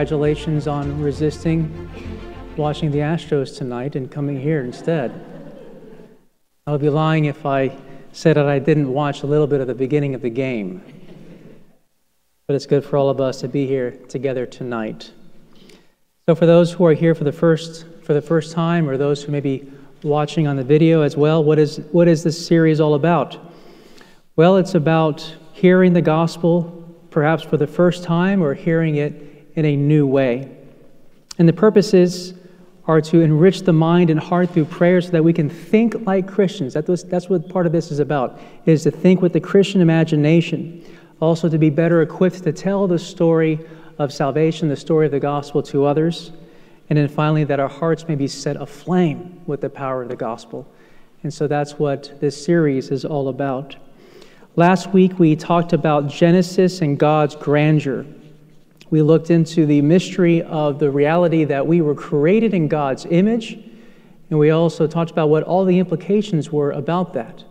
Congratulations on resisting watching the Astros tonight and coming here instead. I would be lying if I said that I didn't watch a little bit of the beginning of the game. But it's good for all of us to be here together tonight. So for those who are here for the first for the first time or those who may be watching on the video as well, what is what is this series all about? Well, it's about hearing the gospel perhaps for the first time or hearing it in a new way. And the purposes are to enrich the mind and heart through prayer so that we can think like Christians. That was, that's what part of this is about, is to think with the Christian imagination. Also to be better equipped to tell the story of salvation, the story of the gospel to others. And then finally, that our hearts may be set aflame with the power of the gospel. And so that's what this series is all about. Last week, we talked about Genesis and God's grandeur. We looked into the mystery of the reality that we were created in God's image, and we also talked about what all the implications were about that,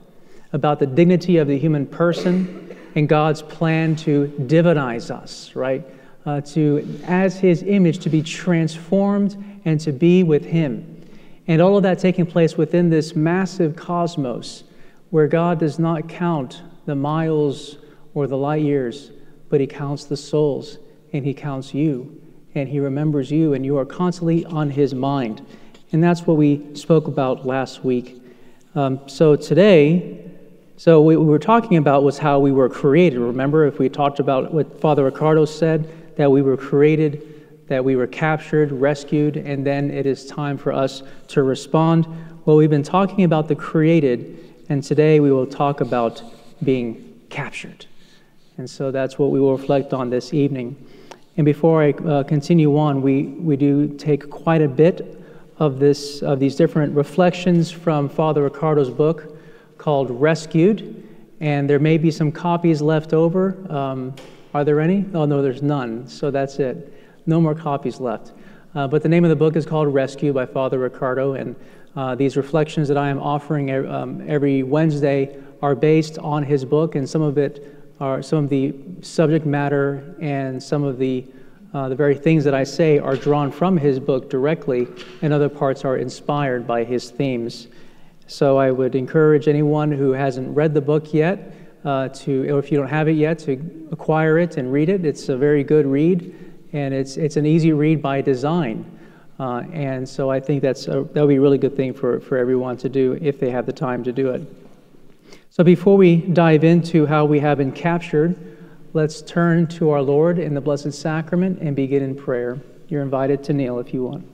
about the dignity of the human person and God's plan to divinize us, right? Uh, to, as His image, to be transformed and to be with Him. And all of that taking place within this massive cosmos where God does not count the miles or the light years, but He counts the souls and He counts you and He remembers you, and you are constantly on His mind. And that's what we spoke about last week. Um, so today, so what we were talking about was how we were created. Remember, if we talked about what Father Riccardo said, that we were created, that we were captured, rescued, and then it is time for us to respond. Well, we've been talking about the created, and today we will talk about being captured. And so that's what we will reflect on this evening. And before I uh, continue on, we, we do take quite a bit of, this, of these different reflections from Father Riccardo's book called Rescued. And there may be some copies left over. Um, are there any? Oh, no, there's none. So that's it. No more copies left. Uh, but the name of the book is called Rescue by Father Riccardo. And uh, these reflections that I am offering um, every Wednesday are based on his book, and some of it are some of the subject matter and some of the uh, the very things that I say are drawn from his book directly, and other parts are inspired by his themes. So I would encourage anyone who hasn't read the book yet uh, to, or if you don't have it yet, to acquire it and read it. It's a very good read, and it's it's an easy read by design. Uh, and so I think that's a, that would be a really good thing for, for everyone to do if they have the time to do it. So before we dive into how we have been captured, let's turn to our Lord in the Blessed Sacrament and begin in prayer. You're invited to kneel if you want.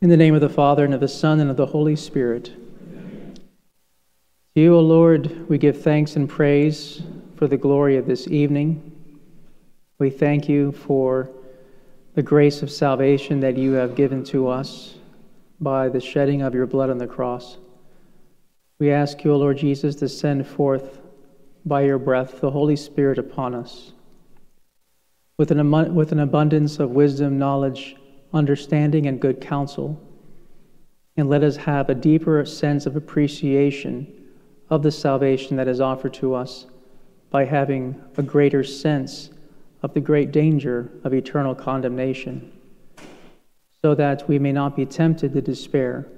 In the name of the Father, and of the Son, and of the Holy Spirit. Amen. To you, O Lord, we give thanks and praise for the glory of this evening. We thank you for the grace of salvation that you have given to us by the shedding of your blood on the cross. We ask you, O Lord Jesus, to send forth by your breath the Holy Spirit upon us with an, with an abundance of wisdom, knowledge, understanding, and good counsel. And let us have a deeper sense of appreciation of the salvation that is offered to us by having a greater sense of the great danger of eternal condemnation so that we may not be tempted to despair,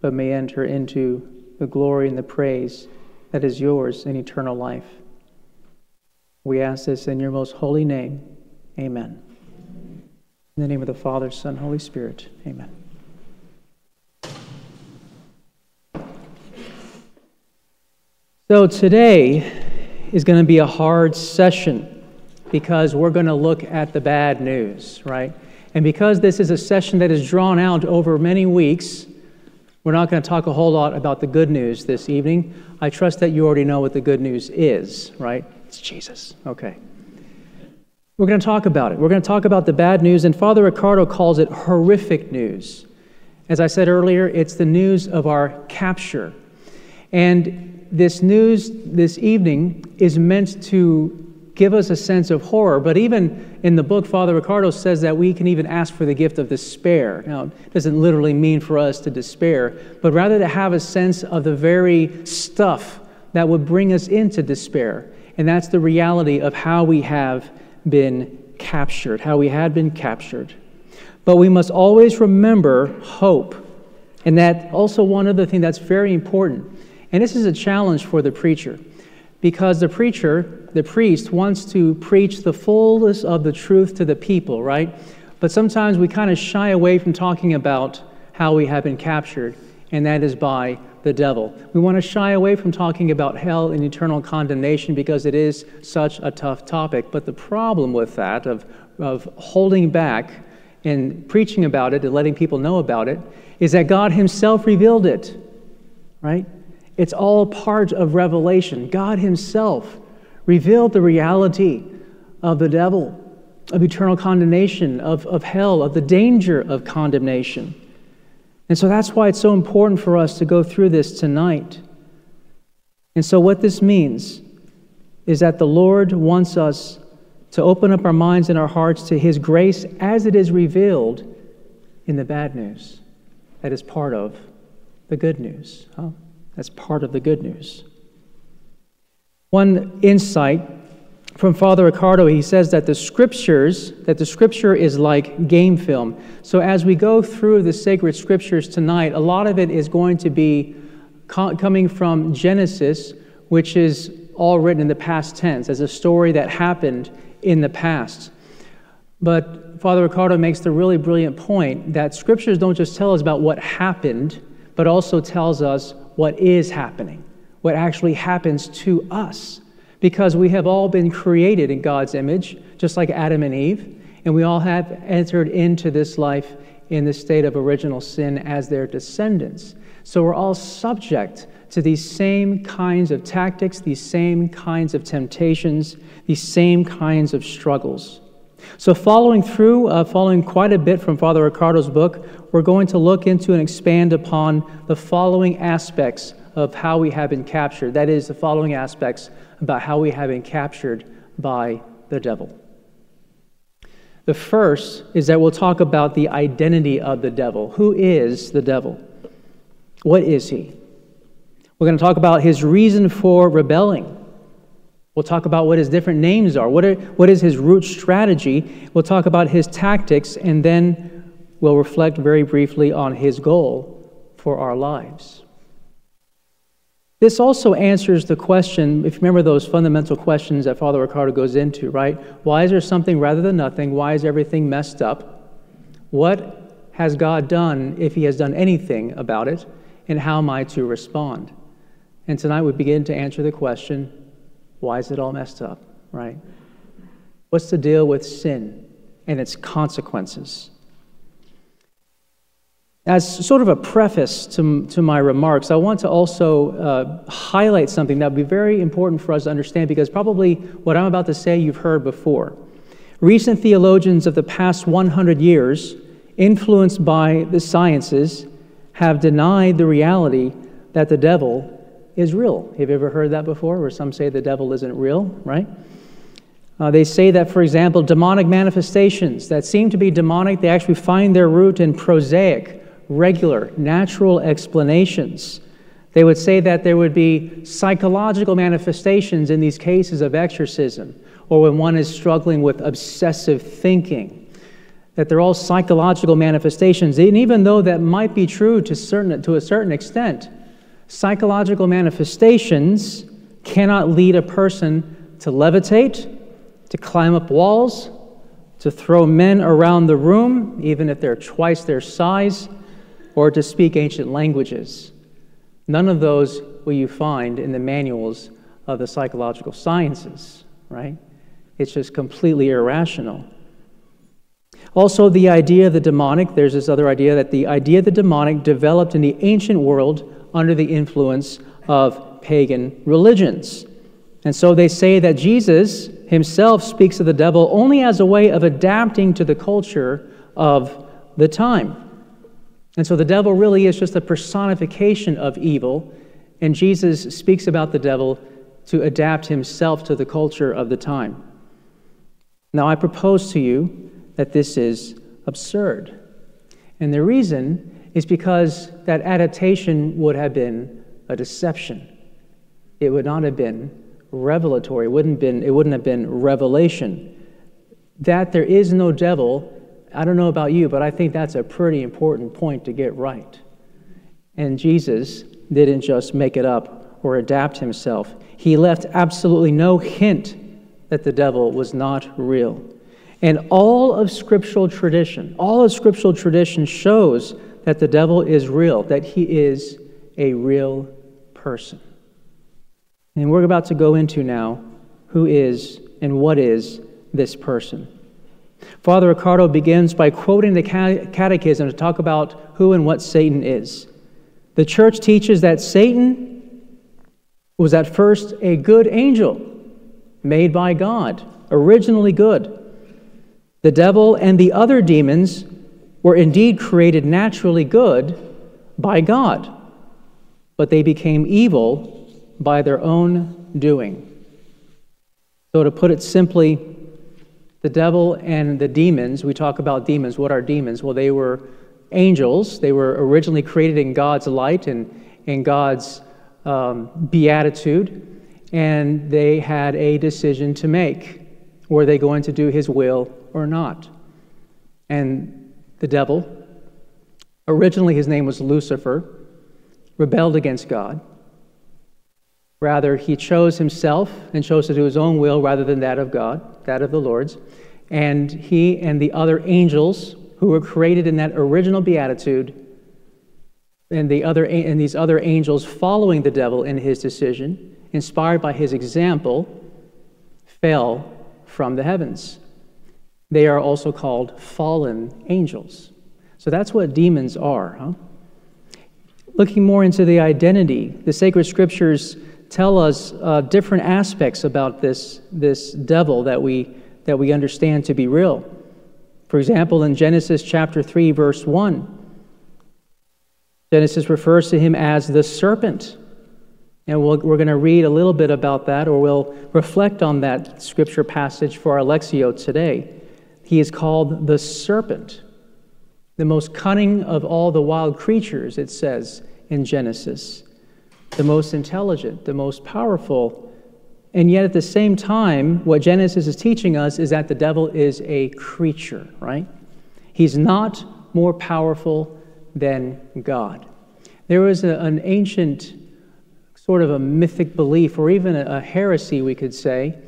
but may enter into the glory and the praise that is yours in eternal life. We ask this in your most holy name. Amen. In the name of the Father, Son, Holy Spirit. Amen. So today is going to be a hard session because we're going to look at the bad news, right? And because this is a session that is drawn out over many weeks, we're not going to talk a whole lot about the good news this evening. I trust that you already know what the good news is, right? It's Jesus. Okay. We're going to talk about it. We're going to talk about the bad news, and Father Riccardo calls it horrific news. As I said earlier, it's the news of our capture. And this news this evening is meant to give us a sense of horror. But even in the book, Father Riccardo says that we can even ask for the gift of despair. Now, it doesn't literally mean for us to despair, but rather to have a sense of the very stuff that would bring us into despair. And that's the reality of how we have been captured, how we had been captured. But we must always remember hope. And that also one other thing that's very important. And this is a challenge for the preacher because the preacher, the priest, wants to preach the fullness of the truth to the people, right? But sometimes we kind of shy away from talking about how we have been captured, and that is by the devil. We want to shy away from talking about hell and eternal condemnation because it is such a tough topic. But the problem with that, of, of holding back and preaching about it and letting people know about it, is that God Himself revealed it, right? It's all part of revelation. God Himself revealed the reality of the devil, of eternal condemnation, of, of hell, of the danger of condemnation. And so that's why it's so important for us to go through this tonight. And so, what this means is that the Lord wants us to open up our minds and our hearts to His grace as it is revealed in the bad news that is part of the good news. Huh? That's part of the good news. One insight from Father Riccardo, he says that the scriptures, that the scripture is like game film. So as we go through the sacred scriptures tonight, a lot of it is going to be co- coming from Genesis, which is all written in the past tense, as a story that happened in the past. But Father Riccardo makes the really brilliant point that scriptures don't just tell us about what happened, but also tells us what is happening, what actually happens to us because we have all been created in God's image, just like Adam and Eve, and we all have entered into this life in the state of original sin as their descendants. So we're all subject to these same kinds of tactics, these same kinds of temptations, these same kinds of struggles. So, following through, uh, following quite a bit from Father Riccardo's book, we're going to look into and expand upon the following aspects of how we have been captured. That is, the following aspects about how we have been captured by the devil. The first is that we'll talk about the identity of the devil. Who is the devil? What is he? We're going to talk about his reason for rebelling. We'll talk about what his different names are. What, are, what is his root strategy? We'll talk about his tactics, and then we'll reflect very briefly on his goal for our lives. This also answers the question, if you remember those fundamental questions that Father Riccardo goes into, right? Why is there something rather than nothing? Why is everything messed up? What has God done if He has done anything about it? And how am I to respond? And tonight we begin to answer the question why is it all messed up, right? What's the deal with sin and its consequences? As sort of a preface to, to my remarks, I want to also uh, highlight something that would be very important for us to understand because probably what I'm about to say you've heard before. Recent theologians of the past 100 years, influenced by the sciences, have denied the reality that the devil is real. Have you ever heard that before, where some say the devil isn't real, right? Uh, they say that, for example, demonic manifestations that seem to be demonic, they actually find their root in prosaic regular, natural explanations. They would say that there would be psychological manifestations in these cases of exorcism, or when one is struggling with obsessive thinking, that they're all psychological manifestations. And even though that might be true to, certain, to a certain extent, psychological manifestations cannot lead a person to levitate, to climb up walls, to throw men around the room, even if they're twice their size or to speak ancient languages. None of those will you find in the manuals of the psychological sciences, right? It's just completely irrational. Also, the idea of the demonic, there's this other idea that the idea of the demonic developed in the ancient world under the influence of pagan religions. And so they say that Jesus himself speaks of the devil only as a way of adapting to the culture of the time. And so the devil really is just a personification of evil, and Jesus speaks about the devil to adapt himself to the culture of the time. Now, I propose to you that this is absurd. And the reason is because that adaptation would have been a deception. It would not have been revelatory, it wouldn't, been, it wouldn't have been revelation. That there is no devil, I don't know about you, but I think that's a pretty important point to get right. And Jesus didn't just make it up or adapt himself, he left absolutely no hint that the devil was not real. And all of scriptural tradition, all of scriptural tradition shows that the devil is real, that he is a real person. And we're about to go into now who is and what is this person. Father Riccardo begins by quoting the Catechism to talk about who and what Satan is. The church teaches that Satan was at first a good angel made by God, originally good. The devil and the other demons were indeed created naturally good by God, but they became evil by their own doing. So, to put it simply, the devil and the demons, we talk about demons. What are demons? Well, they were angels. They were originally created in God's light and in God's um, beatitude, and they had a decision to make. Were they going to do his will or not? And the devil, originally his name was Lucifer, rebelled against God. Rather, he chose himself and chose to do his own will rather than that of God, that of the Lord's. And he and the other angels who were created in that original beatitude and, the other, and these other angels following the devil in his decision, inspired by his example, fell from the heavens. They are also called fallen angels. So that's what demons are, huh? Looking more into the identity, the sacred scriptures tell us uh, different aspects about this, this devil that we, that we understand to be real. For example, in Genesis chapter 3, verse 1, Genesis refers to him as the serpent. And we we are going to read a little bit about that, or we'll reflect on that scripture passage for our Lectio today. He is called the serpent, the most cunning of all the wild creatures, it says in Genesis, the most intelligent, the most powerful. And yet, at the same time, what Genesis is teaching us is that the devil is a creature, right? He's not more powerful than God. There was a, an ancient sort of a mythic belief, or even a, a heresy, we could say,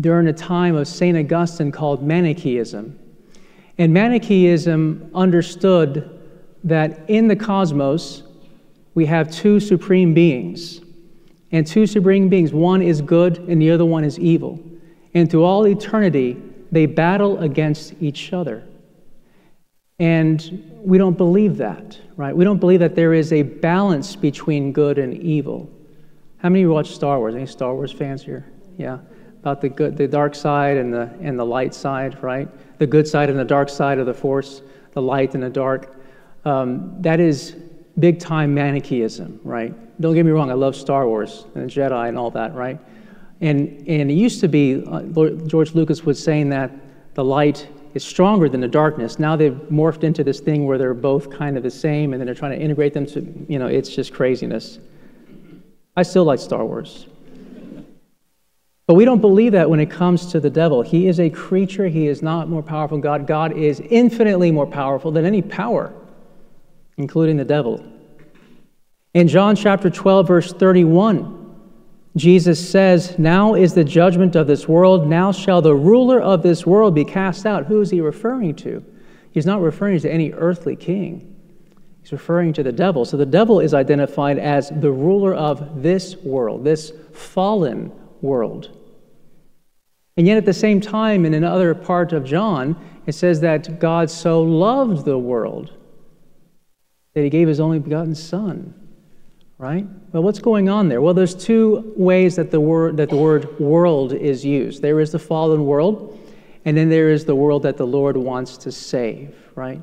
during a time of St. Augustine called Manichaeism. And Manichaeism understood that in the cosmos, we have two supreme beings. And two supreme beings, one is good and the other one is evil. And through all eternity, they battle against each other. And we don't believe that, right? We don't believe that there is a balance between good and evil. How many of you watch Star Wars? Any Star Wars fans here? Yeah. About the good, the dark side and the and the light side, right? The good side and the dark side of the Force, the light and the dark. Um, that is big time Manichaeism, right? Don't get me wrong, I love Star Wars and the Jedi and all that, right? And and it used to be uh, George Lucas was saying that the light is stronger than the darkness. Now they've morphed into this thing where they're both kind of the same, and then they're trying to integrate them to, you know, it's just craziness. I still like Star Wars. But we don't believe that when it comes to the devil. He is a creature, he is not more powerful than God. God is infinitely more powerful than any power, including the devil. In John chapter 12, verse 31, Jesus says, Now is the judgment of this world. Now shall the ruler of this world be cast out. Who is he referring to? He's not referring to any earthly king. He's referring to the devil. So the devil is identified as the ruler of this world, this fallen world. And yet, at the same time, in another part of John, it says that God so loved the world that he gave his only begotten Son right? Well, what's going on there? Well, there's two ways that the word that the word world is used. There is the fallen world, and then there is the world that the Lord wants to save, right?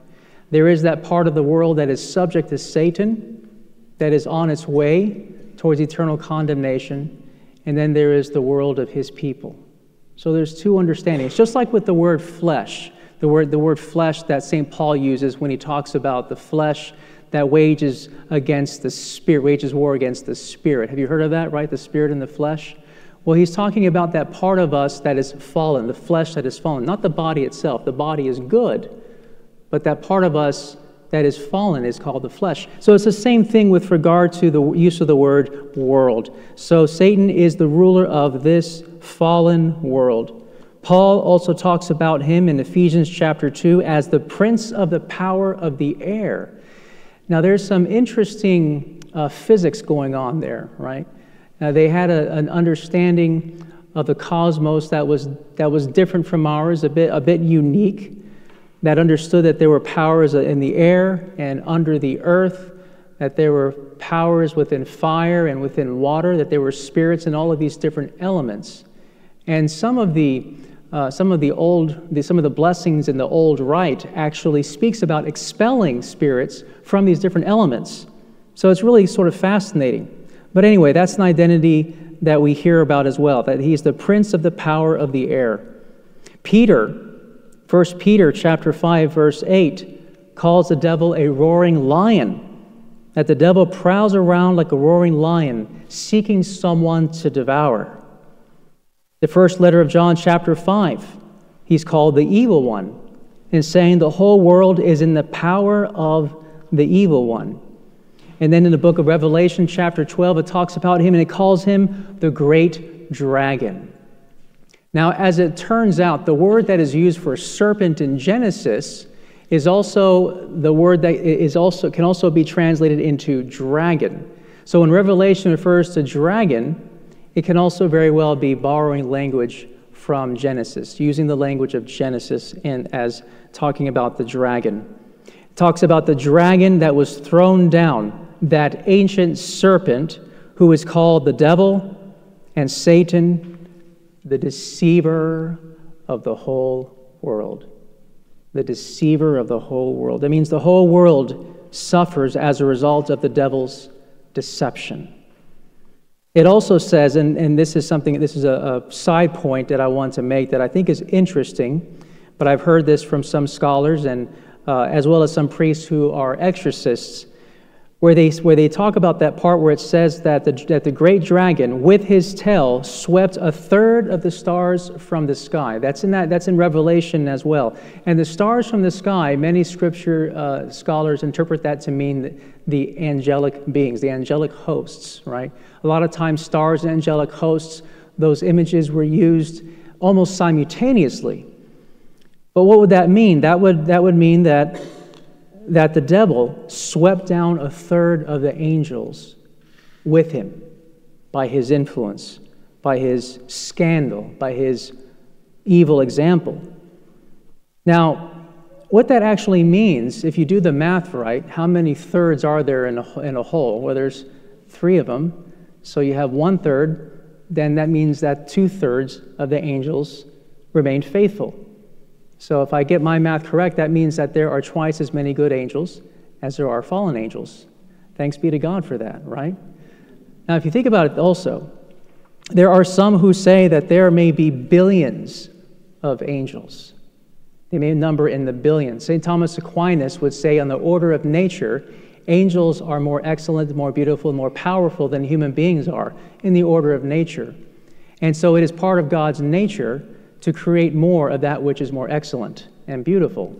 There is that part of the world that is subject to Satan, that is on its way towards eternal condemnation, and then there is the world of his people. So there's two understandings. Just like with the word flesh, the word, the word flesh that St. Paul uses when he talks about the flesh that wages against the spirit, wages war against the spirit. Have you heard of that, right? The spirit and the flesh? Well, he's talking about that part of us that is fallen, the flesh that is fallen, not the body itself. The body is good, but that part of us that is fallen is called the flesh. So it's the same thing with regard to the use of the word world. So Satan is the ruler of this fallen world. Paul also talks about him in Ephesians chapter 2 as the prince of the power of the air. Now, there's some interesting uh, physics going on there, right? Uh, they had a, an understanding of the cosmos that was, that was different from ours, a bit, a bit unique, that understood that there were powers in the air and under the earth, that there were powers within fire and within water, that there were spirits in all of these different elements. And some of the uh, some of the old, the, some of the blessings in the old rite actually speaks about expelling spirits from these different elements. So it's really sort of fascinating. But anyway, that's an identity that we hear about as well, that he's the prince of the power of the air. Peter, 1 Peter chapter 5, verse 8, calls the devil a roaring lion, that the devil prowls around like a roaring lion, seeking someone to devour. The first letter of John, chapter 5, he's called the evil one, and saying the whole world is in the power of the evil one. And then in the book of Revelation, chapter 12, it talks about him and it calls him the great dragon. Now, as it turns out, the word that is used for serpent in Genesis is also the word that is also, can also be translated into dragon. So when Revelation refers to dragon, it can also very well be borrowing language from Genesis, using the language of Genesis in, as talking about the dragon. It talks about the dragon that was thrown down, that ancient serpent who is called the devil and Satan, the deceiver of the whole world. The deceiver of the whole world. That means the whole world suffers as a result of the devil's deception. It also says, and, and this is something, this is a, a side point that I want to make that I think is interesting, but I've heard this from some scholars and uh, as well as some priests who are exorcists, where they, where they talk about that part where it says that the, that the great dragon, with his tail, swept a third of the stars from the sky. That's in, that, that's in Revelation as well. And the stars from the sky, many scripture uh, scholars interpret that to mean the, the angelic beings, the angelic hosts, right? A lot of times, stars and angelic hosts, those images were used almost simultaneously. But what would that mean? That would, that would mean that, that the devil swept down a third of the angels with him by his influence, by his scandal, by his evil example. Now, what that actually means, if you do the math right, how many thirds are there in a, in a whole? Well, there's three of them. So you have one third, then that means that two thirds of the angels remained faithful. So if I get my math correct, that means that there are twice as many good angels as there are fallen angels. Thanks be to God for that, right? Now, if you think about it also, there are some who say that there may be billions of angels. They may number in the billions. St. Thomas Aquinas would say, on the order of nature, angels are more excellent, more beautiful, more powerful than human beings are in the order of nature. And so it is part of God's nature to create more of that which is more excellent and beautiful.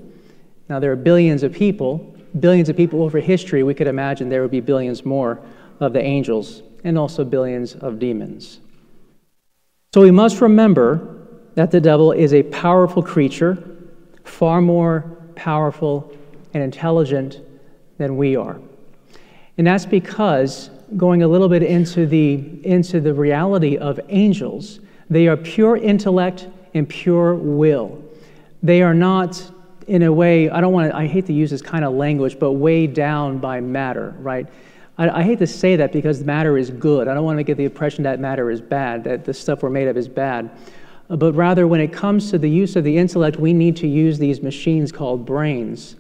Now, there are billions of people, billions of people over history. We could imagine there would be billions more of the angels and also billions of demons. So we must remember that the devil is a powerful creature, far more powerful and intelligent than we are. And that's because, going a little bit into the, into the reality of angels, they are pure intellect and pure will. They are not, in a way, I don't want to, I hate to use this kind of language, but weighed down by matter, right? I, I hate to say that because matter is good. I don't want to get the impression that matter is bad, that the stuff we're made of is bad. But rather, when it comes to the use of the intellect, we need to use these machines called brains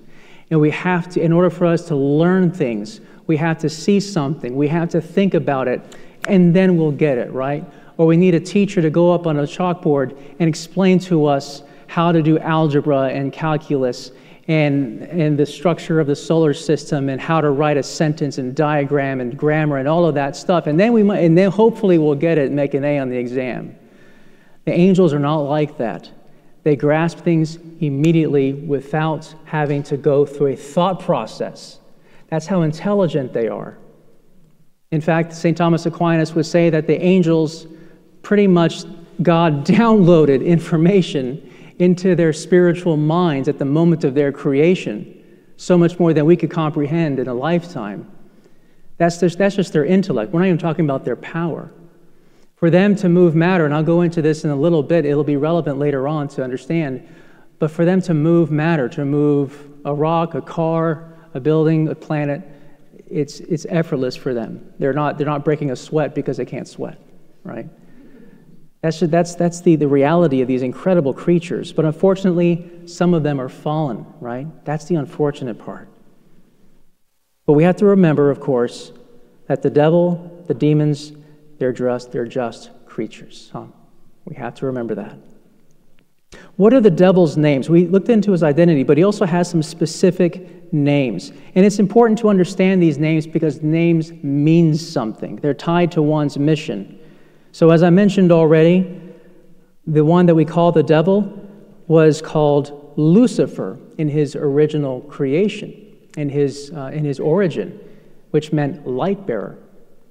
and we have to, in order for us to learn things, we have to see something, we have to think about it, and then we'll get it, right? Or we need a teacher to go up on a chalkboard and explain to us how to do algebra and calculus and, and the structure of the solar system and how to write a sentence and diagram and grammar and all of that stuff. And then, we might, and then hopefully we'll get it and make an A on the exam. The angels are not like that. They grasp things immediately without having to go through a thought process. That's how intelligent they are. In fact, St. Thomas Aquinas would say that the angels pretty much God downloaded information into their spiritual minds at the moment of their creation, so much more than we could comprehend in a lifetime. That's just, that's just their intellect. We're not even talking about their power. For them to move matter, and I'll go into this in a little bit, it'll be relevant later on to understand, but for them to move matter, to move a rock, a car, a building, a planet, it's, it's effortless for them. They're not, they're not breaking a sweat because they can't sweat, right? That's, that's, that's the, the reality of these incredible creatures. But unfortunately, some of them are fallen, right? That's the unfortunate part. But we have to remember, of course, that the devil, the demons, they're just, they're just creatures. Huh? We have to remember that. What are the devil's names? We looked into his identity, but he also has some specific names. And it's important to understand these names because names mean something. They're tied to one's mission. So, as I mentioned already, the one that we call the devil was called Lucifer in his original creation, in his, uh, in his origin, which meant light bearer.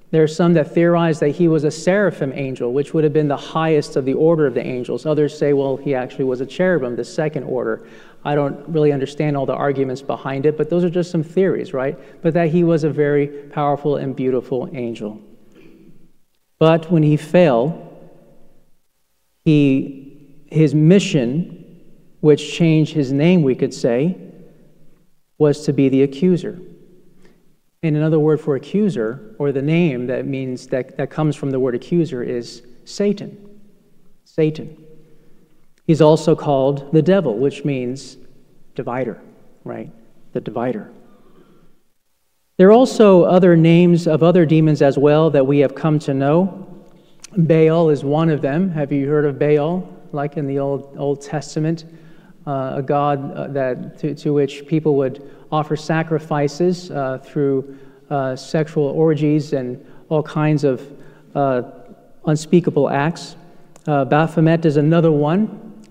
There are some that theorize that he was a seraphim angel, which would have been the highest of the order of the angels. Others say, well, he actually was a cherubim, the second order. I don't really understand all the arguments behind it, but those are just some theories, right? But that he was a very powerful and beautiful angel. But when he fell, he, his mission, which changed his name, we could say, was to be the accuser. And another word for accuser, or the name that means that, that comes from the word accuser, is Satan. Satan. He's also called the devil, which means divider, right? The divider. There are also other names of other demons as well that we have come to know. Baal is one of them. Have you heard of Baal? Like in the Old, Old Testament, uh, a god uh, that, to, to, which people would offer sacrifices uh, through uh, sexual orgies and all kinds of uh, unspeakable acts. Uh, Baphomet is another one.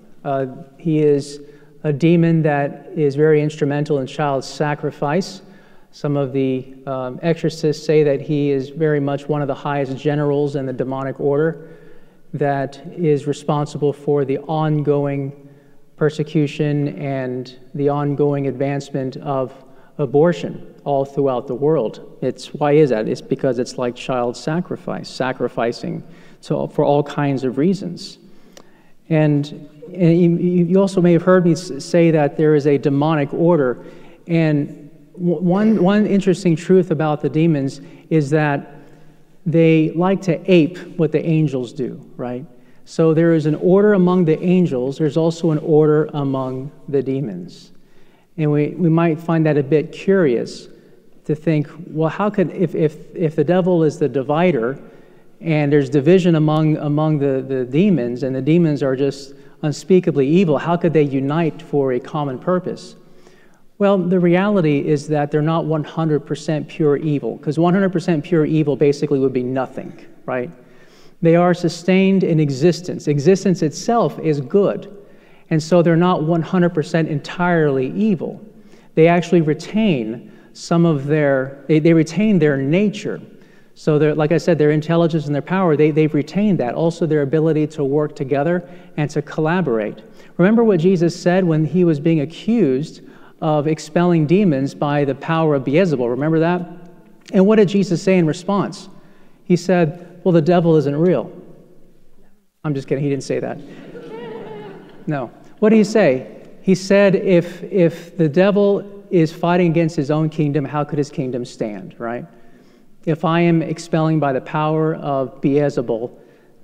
he is a demon that is very instrumental in child sacrifice. Some of the um, exorcists say that he is very much one of the highest generals in the demonic order that is responsible for the ongoing persecution and the ongoing advancement of abortion all throughout the world. It's why is that? It's because it's like child sacrifice, sacrificing to, for all kinds of reasons. And, and you, you also may have heard me say that there is a demonic order, and one, one interesting truth about the demons is that they like to ape what the angels do, right? So there is an order among the angels, there's also an order among the demons. And we, we might find that a bit curious to think, well, how could, if, if, if the devil is the divider and there's division among, among the, the demons and the demons are just unspeakably evil, how could they unite for a common purpose? Well, the reality is that they're not 100% pure evil, because 100% pure evil basically would be nothing, right? They are sustained in existence. Existence itself is good. And so they're not 100% entirely evil. They actually retain some of their, they, they retain their nature. So, like I said, their intelligence and their power, they, they've retained that. Also, their ability to work together and to collaborate. Remember what Jesus said when he was being accused of expelling demons by the power of Beelzebul. Remember that? And what did Jesus say in response? He said, Well, the devil isn't real. I'm just kidding. He didn't say that. No. What did he say? He said, if, if the devil is fighting against his own kingdom, how could his kingdom stand, right? If I am expelling by the power of Beelzebul,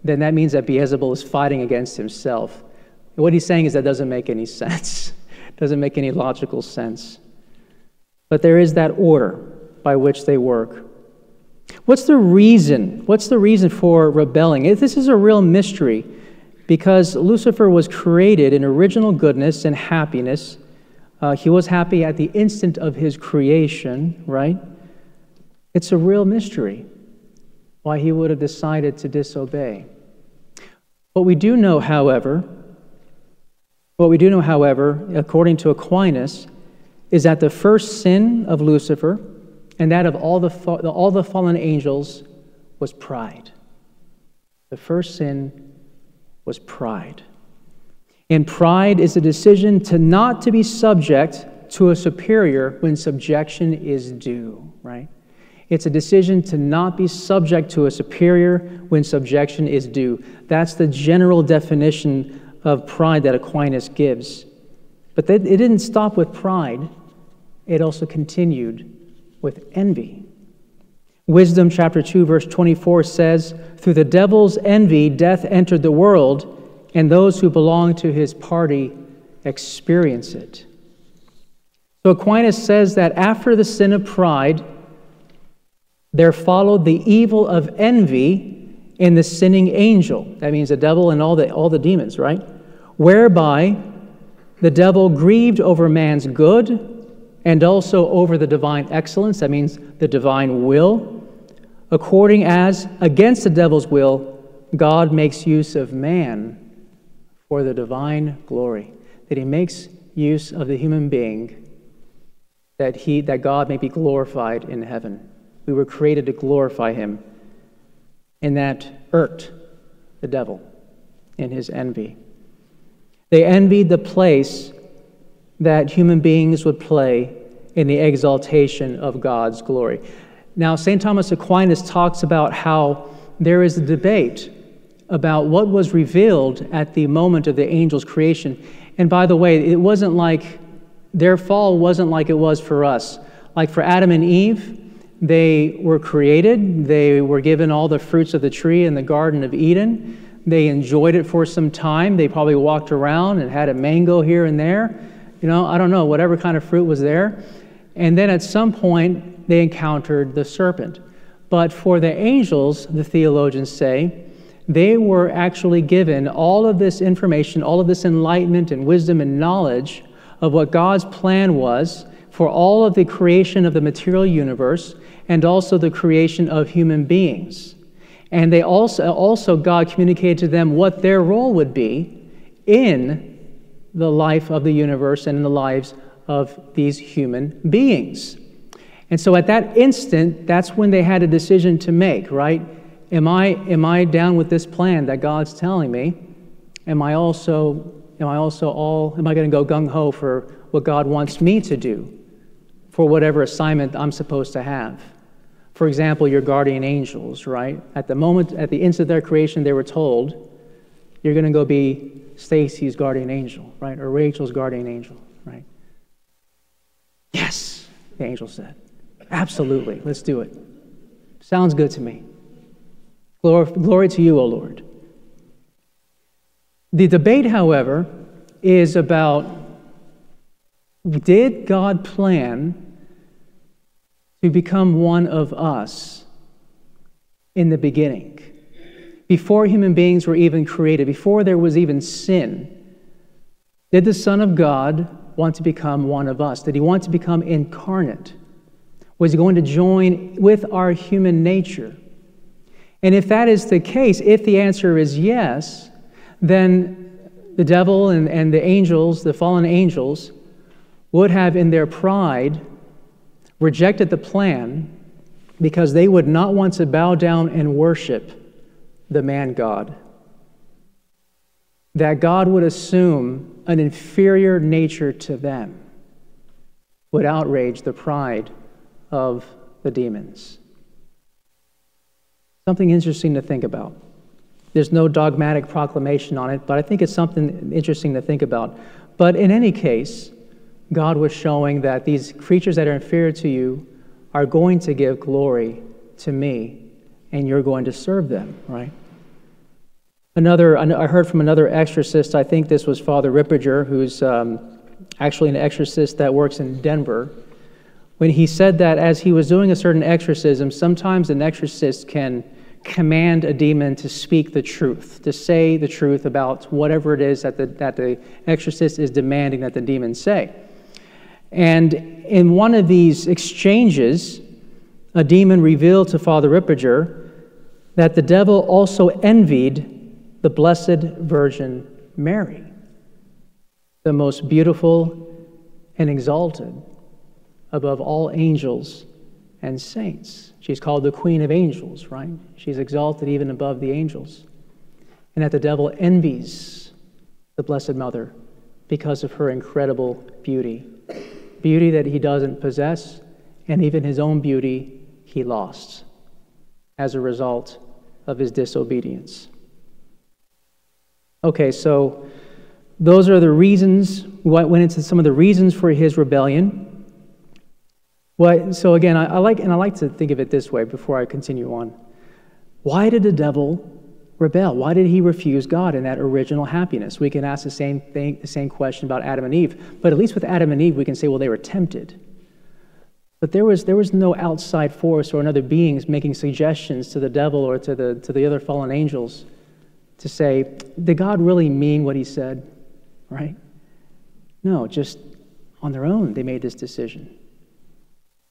then that means that Beelzebul is fighting against himself. what he's saying is that doesn't make any sense. Doesn't make any logical sense. But there is that order by which they work. What's the reason? What's the reason for rebelling? This is a real mystery because Lucifer was created in original goodness and happiness. Uh, he was happy at the instant of his creation, right? It's a real mystery why he would have decided to disobey. What we do know, however, what we do know, however, according to Aquinas, is that the first sin of Lucifer and that of all the, all the fallen angels was pride. The first sin was pride. And pride is a decision to not to be subject to a superior when subjection is due, right? It's a decision to not be subject to a superior when subjection is due. That's the general definition of pride that Aquinas gives. But it didn't stop with pride, it also continued with envy. Wisdom chapter 2 verse 24 says, "Through the devil's envy death entered the world, and those who belong to his party experience it." So Aquinas says that after the sin of pride, there followed the evil of envy in the sinning angel. That means the devil and all the, all the demons, right? Whereby the devil grieved over man's good and also over the divine excellence. That means the divine will. According as, against the devil's will, God makes use of man for the divine glory. That he makes use of the human being that, he, that God may be glorified in heaven. We were created to glorify him. And that irked the devil in his envy. They envied the place that human beings would play in the exaltation of God's glory. Now, St. Thomas Aquinas talks about how there is a debate about what was revealed at the moment of the angel's creation. And by the way, it wasn't like their fall wasn't like it was for us. Like for Adam and Eve, they were created, they were given all the fruits of the tree in the Garden of Eden. They enjoyed it for some time. They probably walked around and had a mango here and there. You know, I don't know, whatever kind of fruit was there. And then at some point, they encountered the serpent. But for the angels, the theologians say, they were actually given all of this information, all of this enlightenment and wisdom and knowledge of what God's plan was for all of the creation of the material universe and also the creation of human beings. And they also, also God communicated to them what their role would be in the life of the universe and in the lives of these human beings. And so at that instant, that's when they had a decision to make, right? Am I, am I down with this plan that God's telling me? Am I also, am I also all, am I going to go gung ho for what God wants me to do for whatever assignment I'm supposed to have? For example, your guardian angels, right? At the moment, at the instant of their creation, they were told, you're going to go be Stacy's guardian angel, right? Or Rachel's guardian angel, right? Yes, the angel said. Absolutely, let's do it. Sounds good to me. Glory, glory to you, O Lord. The debate, however, is about did God plan to become one of us in the beginning. Before human beings were even created, before there was even sin, did the Son of God want to become one of us? Did he want to become incarnate? Was he going to join with our human nature? And if that is the case, if the answer is yes, then the devil and, and the angels, the fallen angels, would have in their pride rejected the plan because they would not want to bow down and worship the man God. That God would assume an inferior nature to them would outrage the pride of the demons. Something interesting to think about. There's no dogmatic proclamation on it, but I think it's something interesting to think about. But in any case, God was showing that these creatures that are inferior to you are going to give glory to me, and you're going to serve them, right? Another, I heard from another exorcist, I think this was Father Ripperger, who's um, actually an exorcist that works in Denver, when he said that as he was doing a certain exorcism, sometimes an exorcist can command a demon to speak the truth, to say the truth about whatever it is that the, that the exorcist is demanding that the demon say. And in one of these exchanges, a demon revealed to Father Ripperger that the devil also envied the Blessed Virgin Mary, the most beautiful and exalted above all angels and saints. She's called the Queen of Angels, right? She's exalted even above the angels. And that the devil envies the Blessed Mother because of her incredible beauty. Beauty that he doesn't possess, and even his own beauty he lost as a result of his disobedience. Okay, so those are the reasons, what went into some of the reasons for his rebellion. Well, so again, I, I, like, and I like to think of it this way before I continue on. Why did the devil rebel? Why did he refuse God in that original happiness? We can ask the same thing, the same question about Adam and Eve, but at least with Adam and Eve, we can say, well, they were tempted. But there was, there was no outside force or another beings making suggestions to the devil or to the, to the other fallen angels to say, did God really mean what he said? Right? No, just on their own, they made this decision.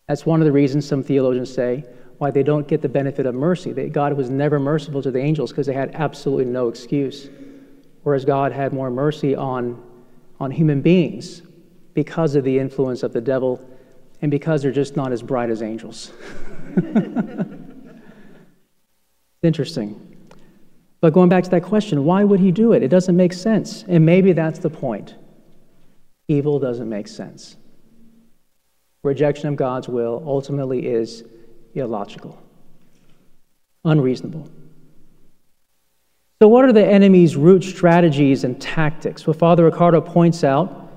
That's one of the reasons some theologians say why they don't get the benefit of mercy. That God was never merciful to the angels because they had absolutely no excuse, whereas God had more mercy on, on human beings because of the influence of the devil and because they're just not as bright as angels. Interesting. But going back to that question, why would he do it? It doesn't make sense. And maybe that's the point. Evil doesn't make sense rejection of God's will ultimately is illogical, unreasonable. So, what are the enemy's root strategies and tactics? Well, Father Riccardo points out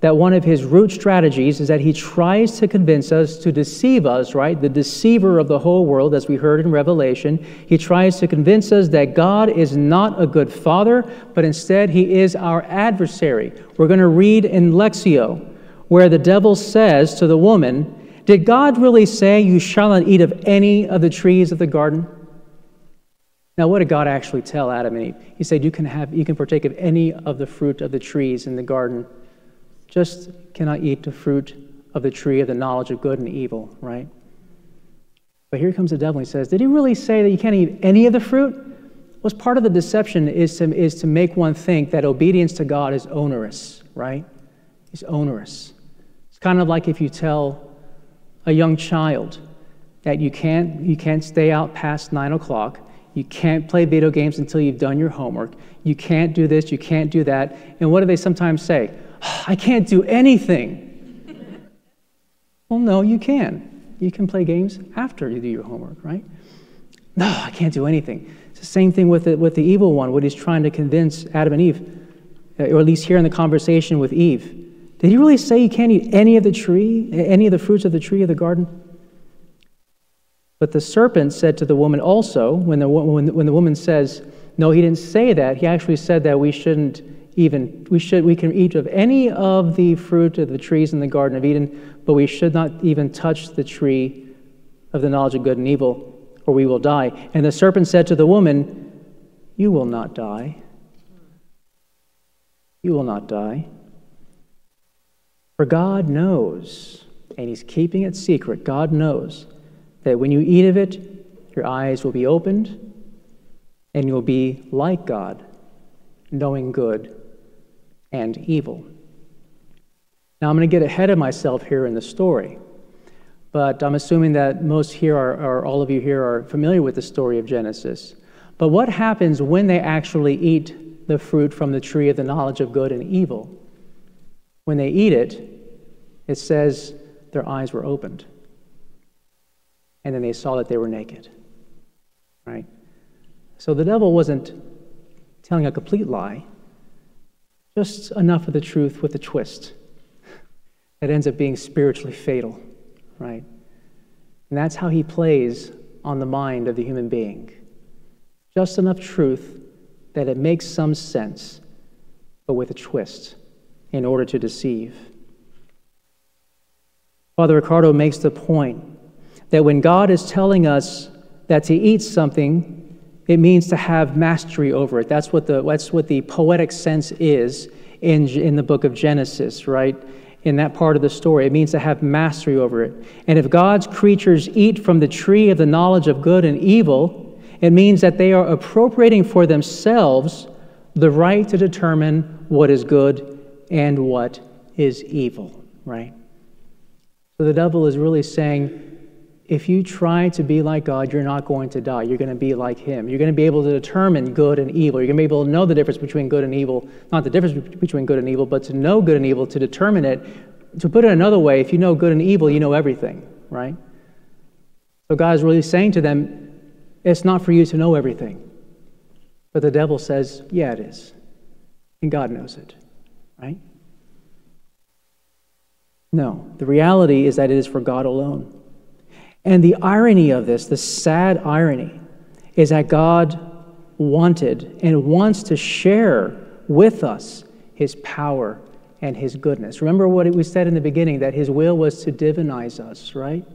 that one of his root strategies is that he tries to convince us to deceive us, right? The deceiver of the whole world, as we heard in Revelation. He tries to convince us that God is not a good father, but instead he is our adversary. We're going to read in Lectio where the devil says to the woman, Did God really say, You shall not eat of any of the trees of the garden? Now, what did God actually tell Adam and Eve? He said, You can, have, you can partake of any of the fruit of the trees in the garden, just cannot eat the fruit of the tree of the knowledge of good and evil, right? But here comes the devil. and He says, Did he really say that you can't eat any of the fruit? Well, part of the deception is to, is to make one think that obedience to God is onerous, right? It's onerous. It's kind of like if you tell a young child that you can't, you can't stay out past nine o'clock, you can't play video games until you've done your homework, you can't do this, you can't do that. And what do they sometimes say? Ah, I can't do anything. well, no, you can. You can play games after you do your homework, right? No, I can't do anything. It's the same thing with the, with the evil one, what he's trying to convince Adam and Eve, or at least here in the conversation with Eve. Did he really say you can't eat any of the tree, any of the fruits of the tree of the garden? But the serpent said to the woman also, when the, when, when the woman says, no, he didn't say that. He actually said that we shouldn't even, we, should, we can eat of any of the fruit of the trees in the Garden of Eden, but we should not even touch the tree of the knowledge of good and evil, or we will die. And the serpent said to the woman, You will not die. You will not die. For God knows, and He's keeping it secret, God knows that when you eat of it, your eyes will be opened and you'll be like God, knowing good and evil. Now, I'm going to get ahead of myself here in the story, but I'm assuming that most here are, or all of you here are familiar with the story of Genesis. But what happens when they actually eat the fruit from the tree of the knowledge of good and evil? When they eat it, it says their eyes were opened. And then they saw that they were naked. Right? So the devil wasn't telling a complete lie, just enough of the truth with a twist that ends up being spiritually fatal. Right? And that's how he plays on the mind of the human being. Just enough truth that it makes some sense, but with a twist in order to deceive. Father Riccardo makes the point that when God is telling us that to eat something, it means to have mastery over it. That's what the, that's what the poetic sense is in, in the book of Genesis, right? In that part of the story. It means to have mastery over it. And if God's creatures eat from the tree of the knowledge of good and evil, it means that they are appropriating for themselves the right to determine what is good and what is evil, right? So the devil is really saying, if you try to be like God, you're not going to die. You're going to be like Him. You're going to be able to determine good and evil. You're going to be able to know the difference between good and evil. Not the difference between good and evil, but to know good and evil, to determine it. To put it another way, if you know good and evil, you know everything, right? So God is really saying to them, it's not for you to know everything. But the devil says, yeah, it is. And God knows it, right? No, the reality is that it is for God alone. And the irony of this, the sad irony, is that God wanted and wants to share with us his power and his goodness. Remember what we said in the beginning that his will was to divinize us, right?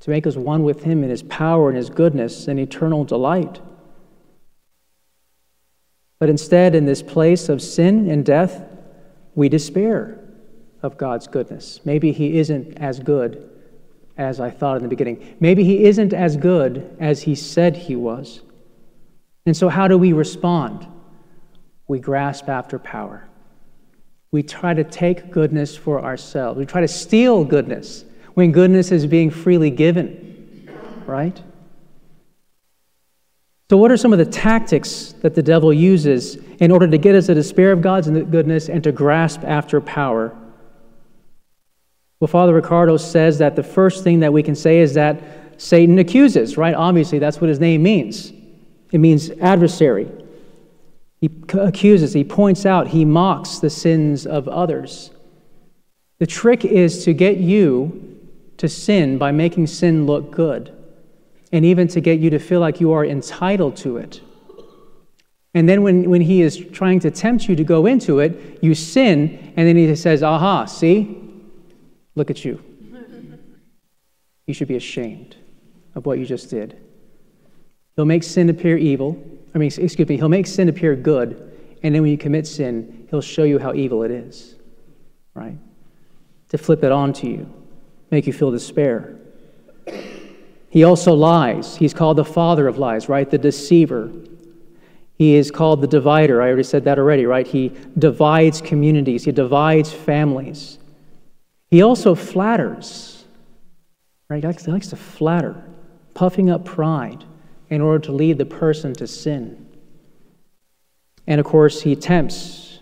To make us one with him in his power and his goodness and eternal delight. But instead, in this place of sin and death, we despair of God's goodness. Maybe he isn't as good as I thought in the beginning. Maybe he isn't as good as he said he was. And so, how do we respond? We grasp after power. We try to take goodness for ourselves. We try to steal goodness when goodness is being freely given, right? So, what are some of the tactics that the devil uses in order to get us to despair of God's goodness and to grasp after power? Well, Father Riccardo says that the first thing that we can say is that Satan accuses, right? Obviously, that's what his name means. It means adversary. He accuses, he points out, he mocks the sins of others. The trick is to get you to sin by making sin look good, and even to get you to feel like you are entitled to it. And then when, when he is trying to tempt you to go into it, you sin, and then he says, Aha, see? Look at you. You should be ashamed of what you just did. He'll make sin appear evil. I mean, excuse me, he'll make sin appear good. And then when you commit sin, he'll show you how evil it is, right? To flip it on to you, make you feel despair. He also lies. He's called the father of lies, right? The deceiver. He is called the divider. I already said that already, right? He divides communities, he divides families. He also flatters, right? He likes, he likes to flatter, puffing up pride in order to lead the person to sin. And of course, he tempts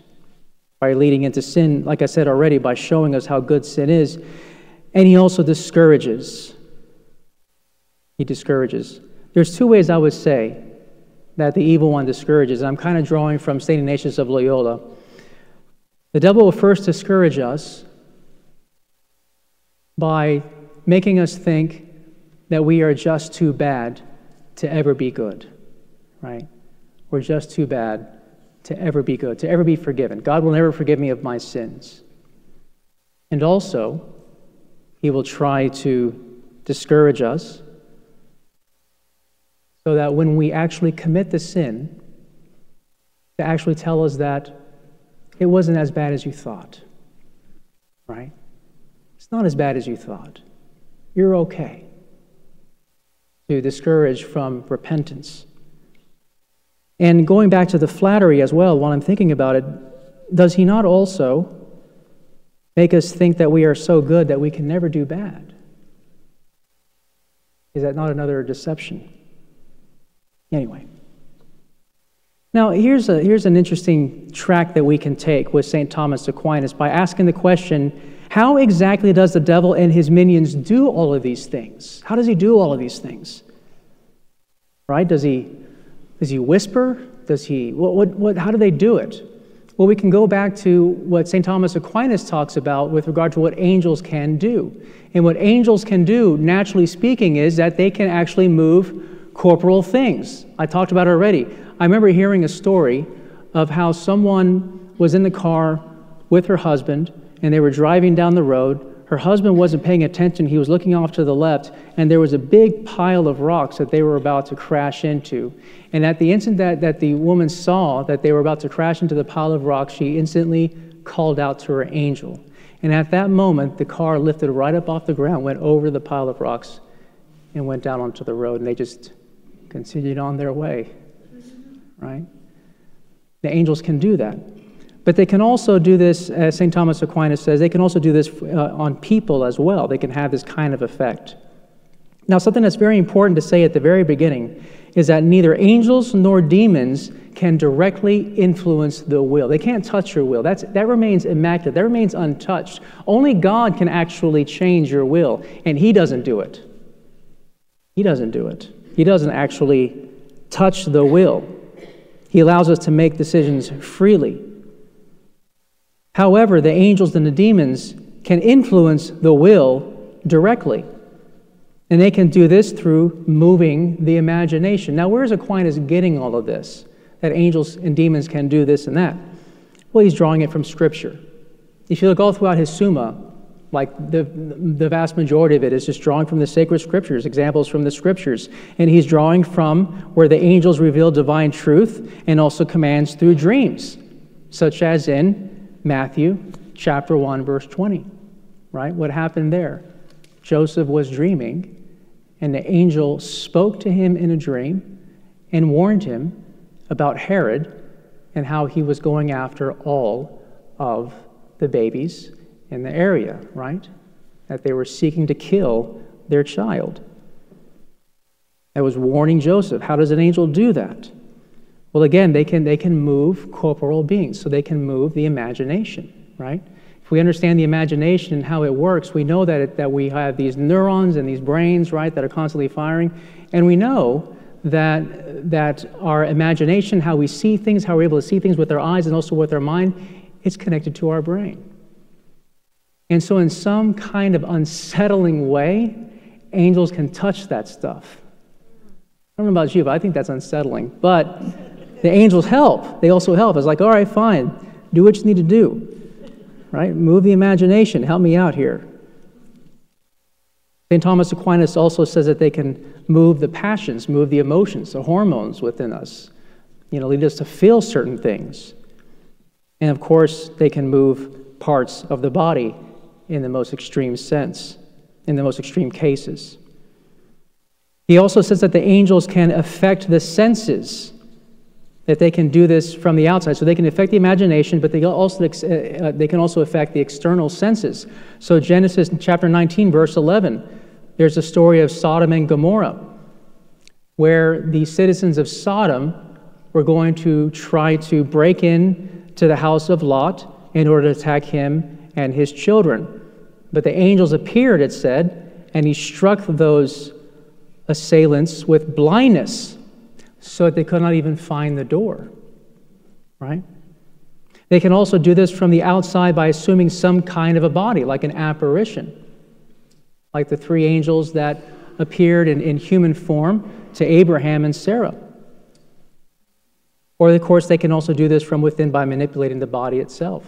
by leading into sin, like I said already, by showing us how good sin is. And he also discourages. He discourages. There's two ways I would say that the evil one discourages. I'm kind of drawing from St. Ignatius of Loyola. The devil will first discourage us by making us think that we are just too bad to ever be good, right? We're just too bad to ever be good, to ever be forgiven. God will never forgive me of my sins. And also, He will try to discourage us so that when we actually commit the sin, to actually tell us that it wasn't as bad as you thought, right? It's not as bad as you thought. You're okay. To discourage from repentance. And going back to the flattery as well, while I'm thinking about it, does he not also make us think that we are so good that we can never do bad? Is that not another deception? Anyway. Now, here's, a, here's an interesting track that we can take with St. Thomas Aquinas by asking the question how exactly does the devil and his minions do all of these things? How does he do all of these things? Right? Does he, does he whisper? Does he, what, what, what, how do they do it? Well, we can go back to what St. Thomas Aquinas talks about with regard to what angels can do. And what angels can do, naturally speaking, is that they can actually move corporal things. I talked about already. I remember hearing a story of how someone was in the car with her husband and they were driving down the road. her husband wasn't paying attention. He was looking off to the left, and there was a big pile of rocks that they were about to crash into. And at the instant that, that the woman saw that they were about to crash into the pile of rocks, she instantly called out to her angel. And at that moment, the car lifted right up off the ground, went over the pile of rocks, and went down onto the road, and they just continued on their way. Right? The angels can do that. But they can also do this, as St. Thomas Aquinas says, they can also do this uh, on people as well. They can have this kind of effect. Now, something that's very important to say at the very beginning is that neither angels nor demons can directly influence the will. They can't touch your will. That's, that remains immaculate, that remains untouched. Only God can actually change your will, and He doesn't do it. He doesn't do it. He doesn't actually touch the will. He allows us to make decisions freely. However, the angels and the demons can influence the will directly. And they can do this through moving the imagination. Now, where is Aquinas getting all of this? That angels and demons can do this and that? Well, he's drawing it from Scripture. If you look all throughout his Summa, like the, the vast majority of it is just drawing from the sacred scriptures, examples from the scriptures. And he's drawing from where the angels reveal divine truth and also commands through dreams, such as in Matthew chapter 1, verse 20. Right? What happened there? Joseph was dreaming, and the angel spoke to him in a dream and warned him about Herod and how he was going after all of the babies in the area, right? That they were seeking to kill their child. That was warning Joseph. How does an angel do that? Well, again, they can, they can move corporal beings, so they can move the imagination, right? If we understand the imagination and how it works, we know that, it, that we have these neurons and these brains, right, that are constantly firing. And we know that, that our imagination, how we see things, how we're able to see things with our eyes and also with our mind, it's connected to our brain. And so, in some kind of unsettling way, angels can touch that stuff. I don't know about you, but I think that's unsettling. But the angels help. They also help. It's like, all right, fine, do what you need to do, right? Move the imagination. Help me out here. St. Thomas Aquinas also says that they can move the passions, move the emotions, the hormones within us, you know, lead us to feel certain things. And of course, they can move parts of the body in the most extreme sense, in the most extreme cases. He also says that the angels can affect the senses, that they can do this from the outside. So they can affect the imagination, but they, also, uh, uh, they can also affect the external senses. So, Genesis chapter 19, verse 11, there's a story of Sodom and Gomorrah, where the citizens of Sodom were going to try to break in to the house of Lot in order to attack him and his children. But the angels appeared, it said, and he struck those assailants with blindness so that they could not even find the door. Right? They can also do this from the outside by assuming some kind of a body, like an apparition, like the three angels that appeared in, in human form to Abraham and Sarah. Or, of course, they can also do this from within by manipulating the body itself.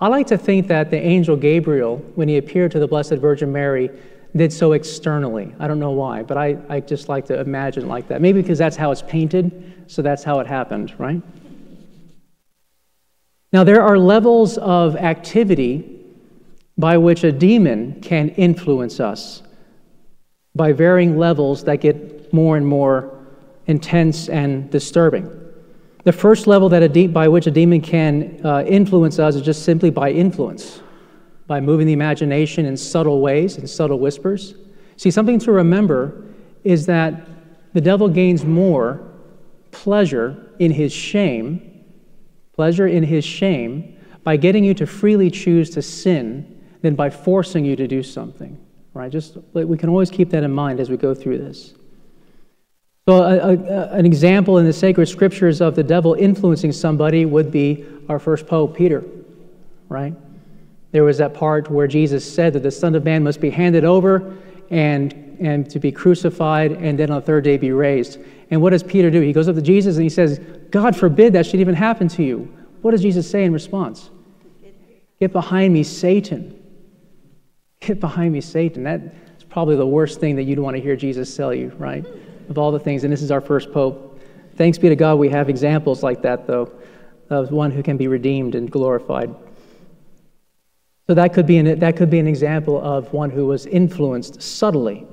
I like to think that the angel Gabriel, when he appeared to the Blessed Virgin Mary, did so externally. I don't know why, but I, I just like to imagine like that. Maybe because that's how it's painted, so that's how it happened, right? Now, there are levels of activity by which a demon can influence us by varying levels that get more and more intense and disturbing. The first level that a de- by which a demon can uh, influence us is just simply by influence, by moving the imagination in subtle ways, in subtle whispers. See, something to remember is that the devil gains more pleasure in his shame, pleasure in his shame, by getting you to freely choose to sin than by forcing you to do something. Right? Just we can always keep that in mind as we go through this. So, a, a, an example in the sacred scriptures of the devil influencing somebody would be our first pope, Peter, right? There was that part where Jesus said that the Son of Man must be handed over and, and to be crucified and then on the third day be raised. And what does Peter do? He goes up to Jesus and he says, God forbid that should even happen to you. What does Jesus say in response? Get behind me, Satan. Get behind me, Satan. That's probably the worst thing that you'd want to hear Jesus tell you, right? Of all the things. And this is our first pope. Thanks be to God we have examples like that, though, of one who can be redeemed and glorified. So that could be an, that could be an example of one who was influenced subtly.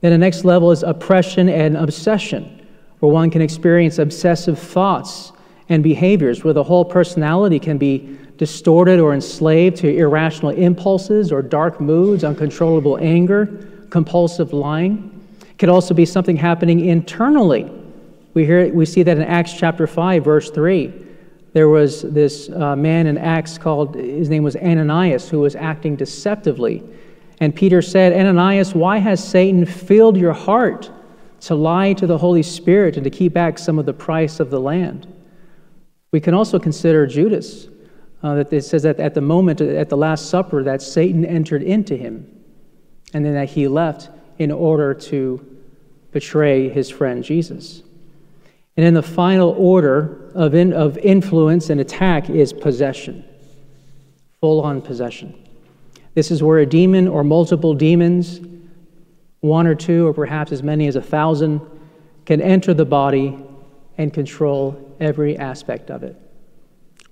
Then the next level is oppression and obsession, where one can experience obsessive thoughts and behaviors, where the whole personality can be distorted or enslaved to irrational impulses or dark moods, uncontrollable anger, compulsive lying. Could also be something happening internally. We, hear, we see that in Acts chapter 5, verse 3 there was this uh, man in Acts called, his name was Ananias, who was acting deceptively. And Peter said, Ananias, why has Satan filled your heart to lie to the Holy Spirit and to keep back some of the price of the land? We can also consider Judas. Uh, that it says that at the moment, at the Last Supper, that Satan entered into him, and then that he left in order to betray his friend Jesus. And then the final order of, in, of influence and attack is possession, full on possession. This is where a demon or multiple demons, one or two, or perhaps as many as a thousand, can enter the body and control every aspect of it,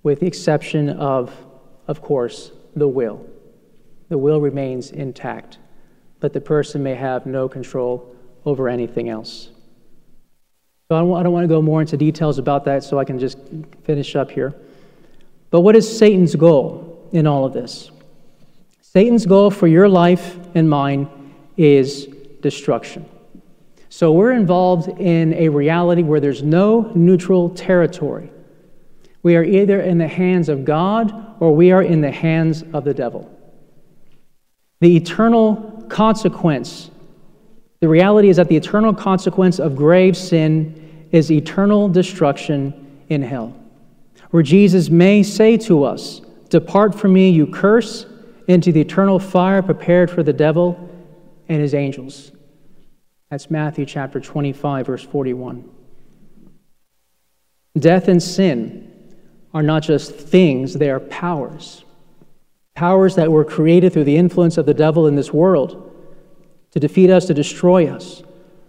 with the exception of, of course, the will. The will remains intact, but the person may have no control over anything else. So I don't, I don't want to go more into details about that, so I can just finish up here. But what is Satan's goal in all of this? Satan's goal for your life and mine is destruction. So we're involved in a reality where there's no neutral territory. We are either in the hands of God or we are in the hands of the devil. The eternal consequence the reality is that the eternal consequence of grave sin is eternal destruction in hell, where Jesus may say to us, Depart from me, you curse, into the eternal fire prepared for the devil and his angels. That's Matthew chapter 25, verse 41. Death and sin are not just things, they are powers. Powers that were created through the influence of the devil in this world to defeat us, to destroy us.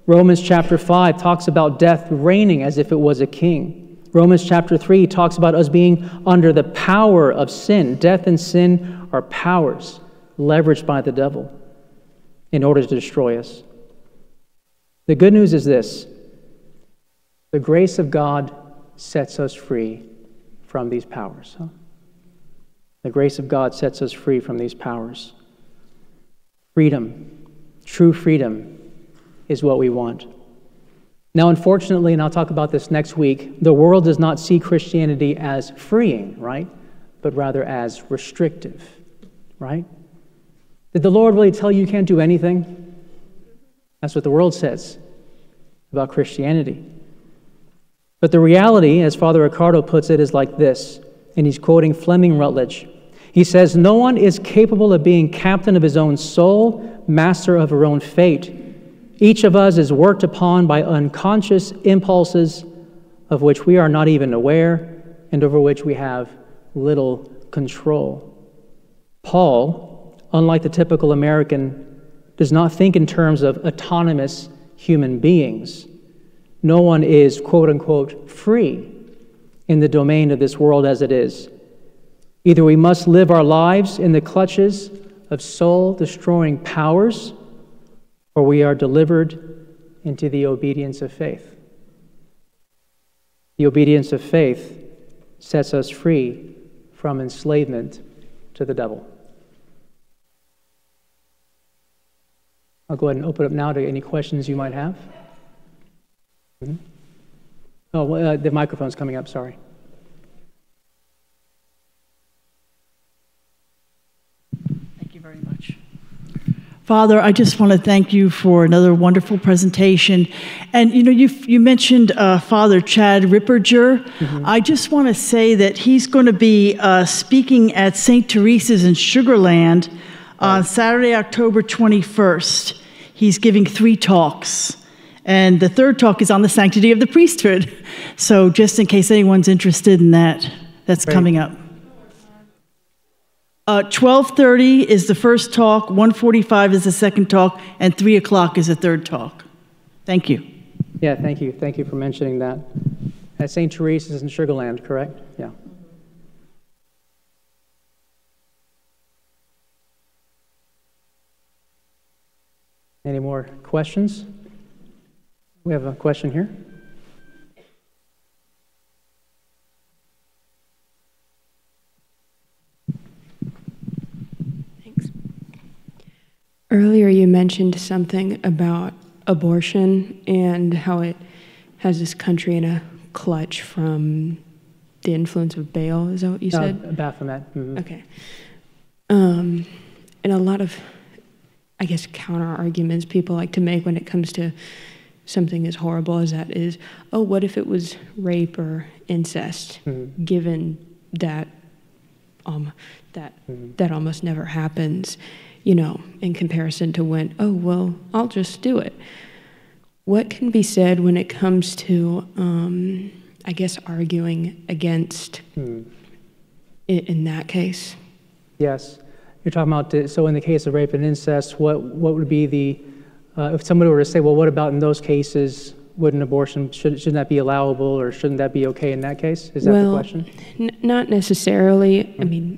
Romans chapter 5 talks about death reigning as if it was a king. Romans chapter 3 talks about us being under the power of sin. Death and sin are powers leveraged by the devil in order to destroy us. The good news is this the grace of God sets us free from these powers. Huh? The grace of God sets us free from these powers. Freedom True freedom is what we want. Now, unfortunately, and I'll talk about this next week, the world does not see Christianity as freeing, right? But rather as restrictive, right? Did the Lord really tell you you can't do anything? That's what the world says about Christianity. But the reality, as Father Riccardo puts it, is like this, and he's quoting Fleming Rutledge. He says, No one is capable of being captain of his own soul master of our own fate. Each of us is worked upon by unconscious impulses of which we are not even aware and over which we have little control. Paul, unlike the typical American, does not think in terms of autonomous human beings. No one is, quote unquote, free in the domain of this world as it is. Either we must live our lives in the clutches of soul destroying powers, or we are delivered into the obedience of faith. The obedience of faith sets us free from enslavement to the devil. I'll go ahead and open up now to any questions you might have. Mm-hmm. Oh, uh, the microphone's coming up, sorry. Father, I just want to thank you for another wonderful presentation. And you know, you you mentioned uh, Father Chad Ripperger. Mm-hmm. I just want to say that he's going to be uh, speaking at St. Teresa's in Sugarland on Saturday, October 21st. He's giving three talks. And the third talk is on the sanctity of the priesthood. So, just in case anyone's interested in that, that's Great. coming up. Uh, 12:30 is the first talk, 1:45 is the second talk, and 3 o'clock is the third talk. Thank you. Yeah, thank you. Thank you for mentioning that. At St. Teresa's in Sugar Land, correct? Yeah. Any more questions? We have a question here. Earlier, you mentioned something about abortion and how it has this country in a clutch from the influence of Baal. Is that what you Uh, said? Baphomet. mhm. Okay. Um, and a lot of, I guess, counter arguments people like to make when it comes to something as horrible as that is, oh, what if it was rape or incest? Mhm. Given that, um, that Mhm. that almost never happens, you know, in comparison to when, oh, well, I'll just do it. What can be said when it comes to, um, I guess, arguing against Hmm. it in that case? Yes. You're talking about, the- so in the case of rape and incest, what, what would be the, uh, if somebody were to say, well, what about in those cases? Would an abortion, should, shouldn't that be allowable or shouldn't that be okay in that case? Is that the question? N- not necessarily. I mean,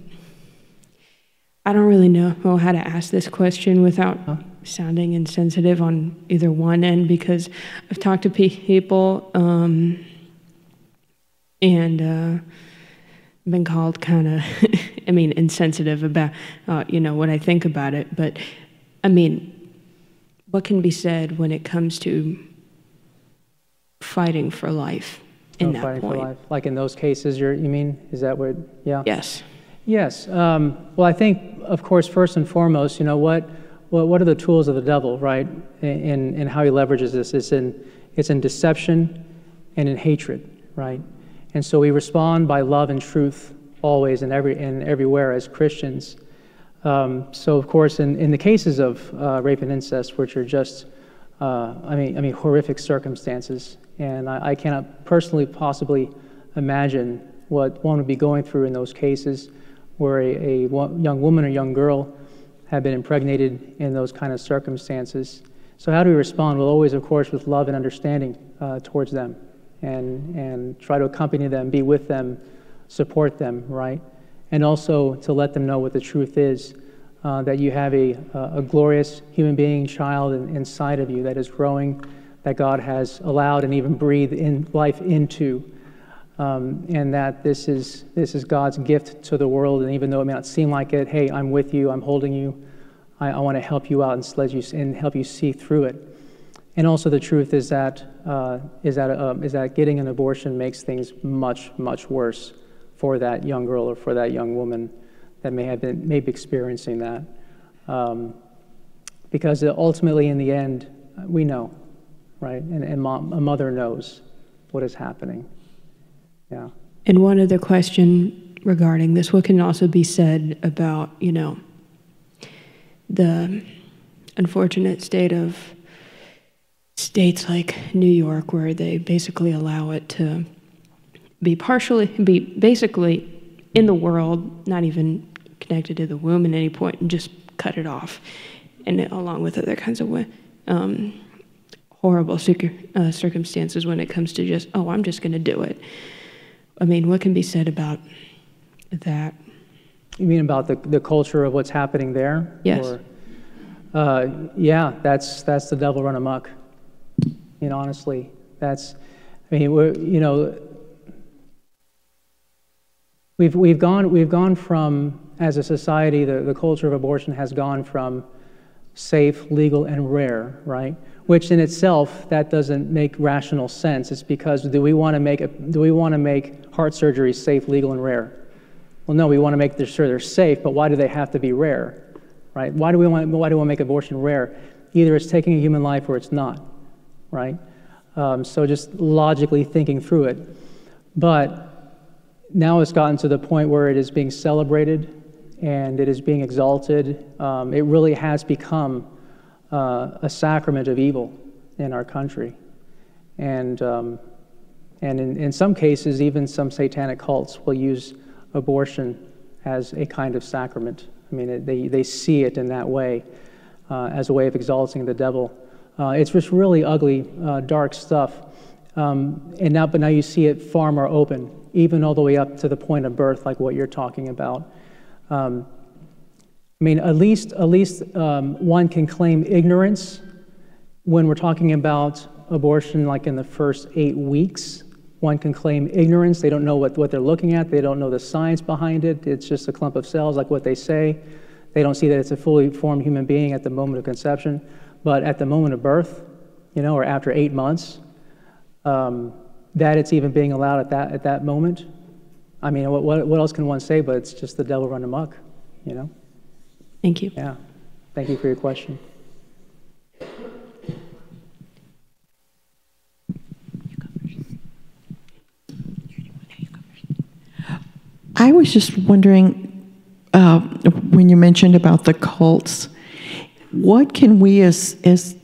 I don't really know how to ask this question without Huh? sounding insensitive on either one end because I've talked to people um, and uh, been called kind of, I mean, insensitive about, uh, you know, what I think about it. But I mean, what can be said when it comes to fighting for life in No that fighting point? for life. Like in those cases, you're, you mean? Is that what, yeah? Yes. Yes. Um, well, I think, of course, first and foremost, you know, what, what, what are the tools of the devil, right? In, in how he leverages this? It's in, it's in deception and in hatred, right? And so we respond by love and truth always and, every, and everywhere as Christians. Um, so, of course, in, in the cases of uh, rape and incest, which are just, uh, I mean, I mean, horrific circumstances, and I, I cannot personally possibly imagine what one would be going through in those cases, where a, a young woman or young girl had been impregnated in those kind of circumstances. So, how do we respond? Well, always, of course, with love and understanding uh, towards them, and and try to accompany them, be with them, support them, right? and also to let them know what the truth is uh, that you have a, a glorious human being child in, inside of you that is growing, that God has allowed and even breathed in life into. Um, and that this is, this is God's gift to the world. And even though it may not seem like it, hey, I'm with you, I'm holding you, I, I want to help you out and, let you, and help you see through it. And also, the truth is that, uh, is, that, uh, is that getting an abortion makes things much, much worse for that young girl or for that young woman that may have been maybe experiencing that. Um, because ultimately, in the end, we know, right? And, and mom, a mother knows what is happening. Yeah. And one other question regarding this what can also be said about, you know, the unfortunate state of states like New York where they basically allow it to be partially, be basically in the world, not even connected to the womb at any point, and just cut it off. And along with other kinds of um, horrible uh, circumstances when it comes to just, oh, I'm just going to do it. I mean, what can be said about that? You mean about the, the culture of what's happening there? Yes. Or, uh, yeah, that's, that's the devil run amok. You know, honestly, that's, I mean, we're, you know, we've, we've, gone, we've gone from, as a society, the, the culture of abortion has gone from safe, legal, and rare, right? Which in itself, that doesn't make rational sense. It's because do we want to make, a, do we want to make heart surgery safe, legal, and rare? Well, no, we want to make sure they're safe, but why do they have to be rare, right? Why do we want, why do we want to make abortion rare? Either it's taking a human life or it's not, right? Um, so just logically thinking through it. But now it's gotten to the point where it is being celebrated and it is being exalted. Um, it really has become uh, a sacrament of evil in our country. And, um, and in, in some cases, even some satanic cults will use abortion as a kind of sacrament. I mean, they, they see it in that way uh, as a way of exalting the devil. Uh, it's just really ugly, uh, dark stuff. Um, and now, but now you see it far more open, even all the way up to the point of birth, like what you're talking about. Um, I mean, at least, at least um, one can claim ignorance when we're talking about abortion, like in the first eight weeks. One can claim ignorance. They don't know what, what they're looking at. They don't know the science behind it. It's just a clump of cells, like what they say. They don't see that it's a fully formed human being at the moment of conception. But at the moment of birth, you know, or after eight months, um, that it's even being allowed at that, at that moment. I mean, what, what, what else can one say but it's just the devil run amok, you know? Thank you. Yeah. Thank you for your question. I was just wondering uh, when you mentioned about the cults, what can we as as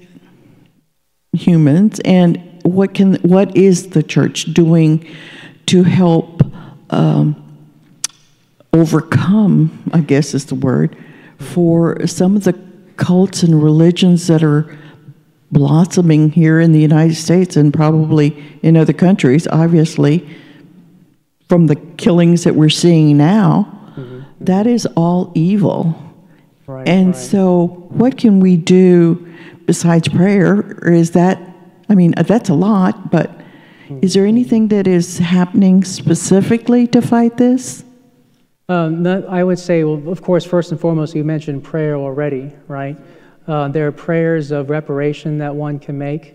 humans and what can what is the church doing to help um, overcome? I guess is the word for some of the cults and religions that are blossoming here in the United States and probably in other countries, obviously from the killings that we're seeing now, mm-hmm. that is all evil. Right, and right. so, what can we do besides prayer? Is that, I mean, that's a lot, but mm-hmm. is there anything that is happening specifically to fight this? Um, I would say, well, of course, first and foremost, you mentioned prayer already, right? Uh, there are prayers of reparation that one can make.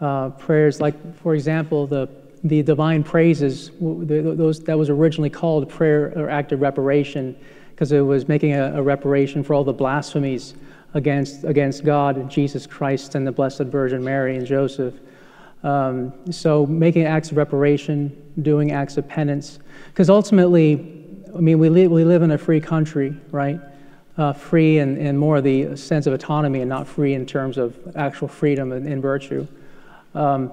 Uh, prayers like, for example, the the divine praises, those, that was originally called prayer or act of reparation because it was making a, a, reparation for all the blasphemies against, against God Jesus Christ and the Blessed Virgin Mary and Joseph. Um, so making acts of reparation, doing acts of penance, because ultimately, I mean, we, li- we live in a free country, right? Uh, free and, and more the sense of autonomy and not free in terms of actual freedom and, and virtue. Um,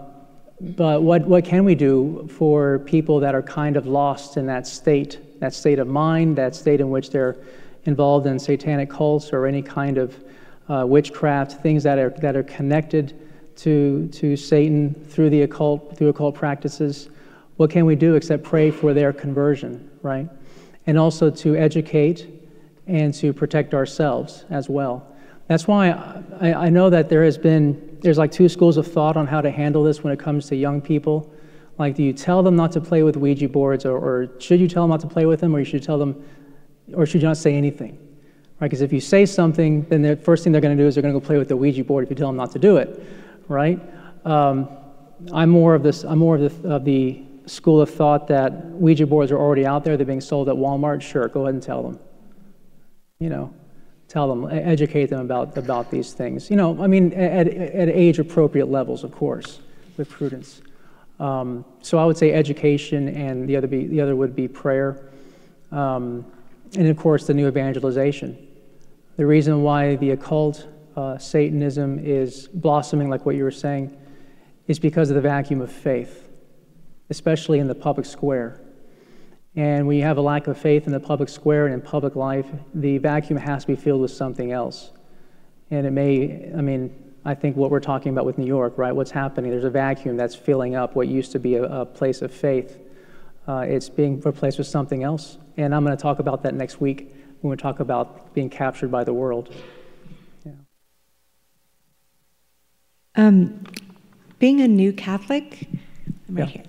but what, what can we do for people that are kind of lost in that state, that state of mind, that state in which they're involved in satanic cults or any kind of uh, witchcraft, things that are, that are connected to, to Satan through the occult, through occult practices? What can we do except pray for their conversion, right? And also to educate and to protect ourselves as well. That's why I, I know that there has been there's like two schools of thought on how to handle this when it comes to young people. Like, do you tell them not to play with Ouija boards, or, or should you tell them not to play with them, or you should tell them, or should you not say anything? Right? Because if you say something, then the first thing they're going to do is they're going to go play with the Ouija board if you tell them not to do it, right? Um, I'm more of this. I'm more of the, of the school of thought that Ouija boards are already out there. They're being sold at Walmart. Sure, go ahead and tell them. You know, tell them, educate them about, about these things. You know, I mean, at, at age appropriate levels, of course, with prudence. Um, so I would say education, and the other, be, the other would be prayer. Um, and of course, the new evangelization. The reason why the occult uh, Satanism is blossoming, like what you were saying, is because of the vacuum of faith, especially in the public square. And when you have a lack of faith in the public square and in public life, the vacuum has to be filled with something else. And it may, I mean, I think what we're talking about with New York, right? What's happening? There's a vacuum that's filling up what used to be a, a place of faith. Uh, it's being replaced with something else. And I'm going to talk about that next week when we talk about being captured by the world. Yeah. Um, being a new Catholic, I'm right yeah. here.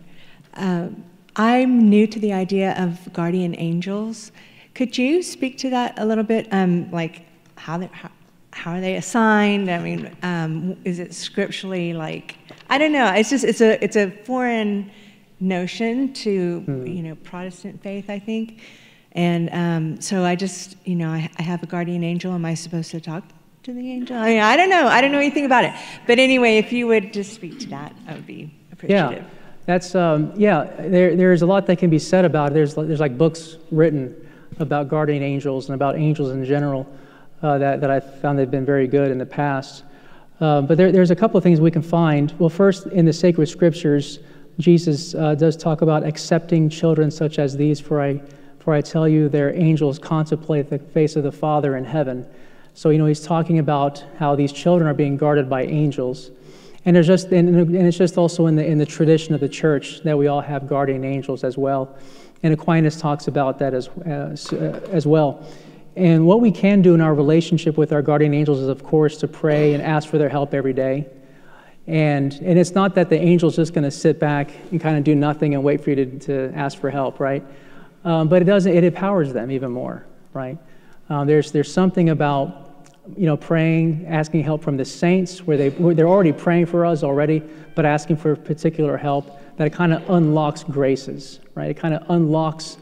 Uh, I'm new to the idea of guardian angels. Could you speak to that a little bit? Um, like how, they, how, how are they assigned? I mean, um, is it scripturally like I don't know. It's just it's a it's a foreign notion to hmm. you know Protestant faith, I think. And um, so I just you know I, I have a guardian angel. Am I supposed to talk to the angel? I mean, I don't know. I don't know anything about it. But anyway, if you would just speak to that, I would be appreciative. Yeah. That's, um, yeah, there, there's a lot that can be said about it. There's, there's like books written about guardian angels and about angels in general uh, that, that I found they've been very good in the past. Uh, but there, there's a couple of things we can find. Well, first, in the sacred scriptures, Jesus uh, does talk about accepting children such as these, for I For I tell you, their angels contemplate the face of the Father in heaven. So, you know, he's talking about how these children are being guarded by angels. And there's just, and, and it's just also in the, in the tradition of the church that we all have guardian angels as well. And Aquinas talks about that as, as, uh, as well. And what we can do in our relationship with our guardian angels is, of course, to pray and ask for their help every day. And, and it's not that the angel's just going to sit back and kind of do nothing and wait for you to, to ask for help, right? Um, but it doesn't, it empowers them even more, right? Um, there's, there's something about you know, praying, asking help from the saints, where, they, where they're already praying for us already, but asking for particular help, that it kind of unlocks graces, right? It kind of unlocks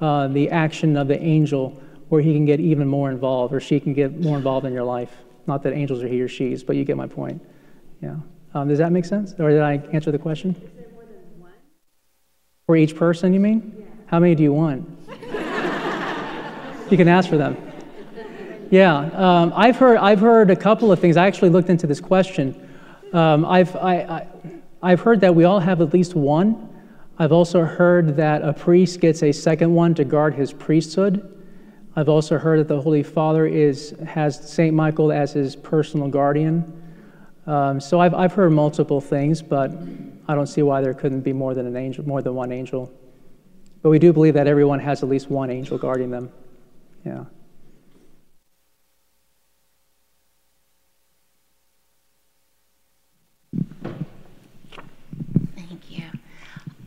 uh, the action of the angel where he can get even more involved or she can get more involved in your life. Not that angels are he or she's, but you get my point. Yeah. Um, does that make sense? Or did I answer the question? Is there more than one? For each person, you mean? Yeah. How many do you want? you can ask for them. Yeah, um, I've heard I've heard a couple of things. I actually looked into this question. Um, I've I, I, have heard that we all have at least one. I've also heard that a priest gets a second one to guard his priesthood. I've also heard that the Holy Father is has Saint Michael as his personal guardian. Um, so I've I've heard multiple things, but I don't see why there couldn't be more than an angel, more than one angel. But we do believe that everyone has at least one angel guarding them. Yeah.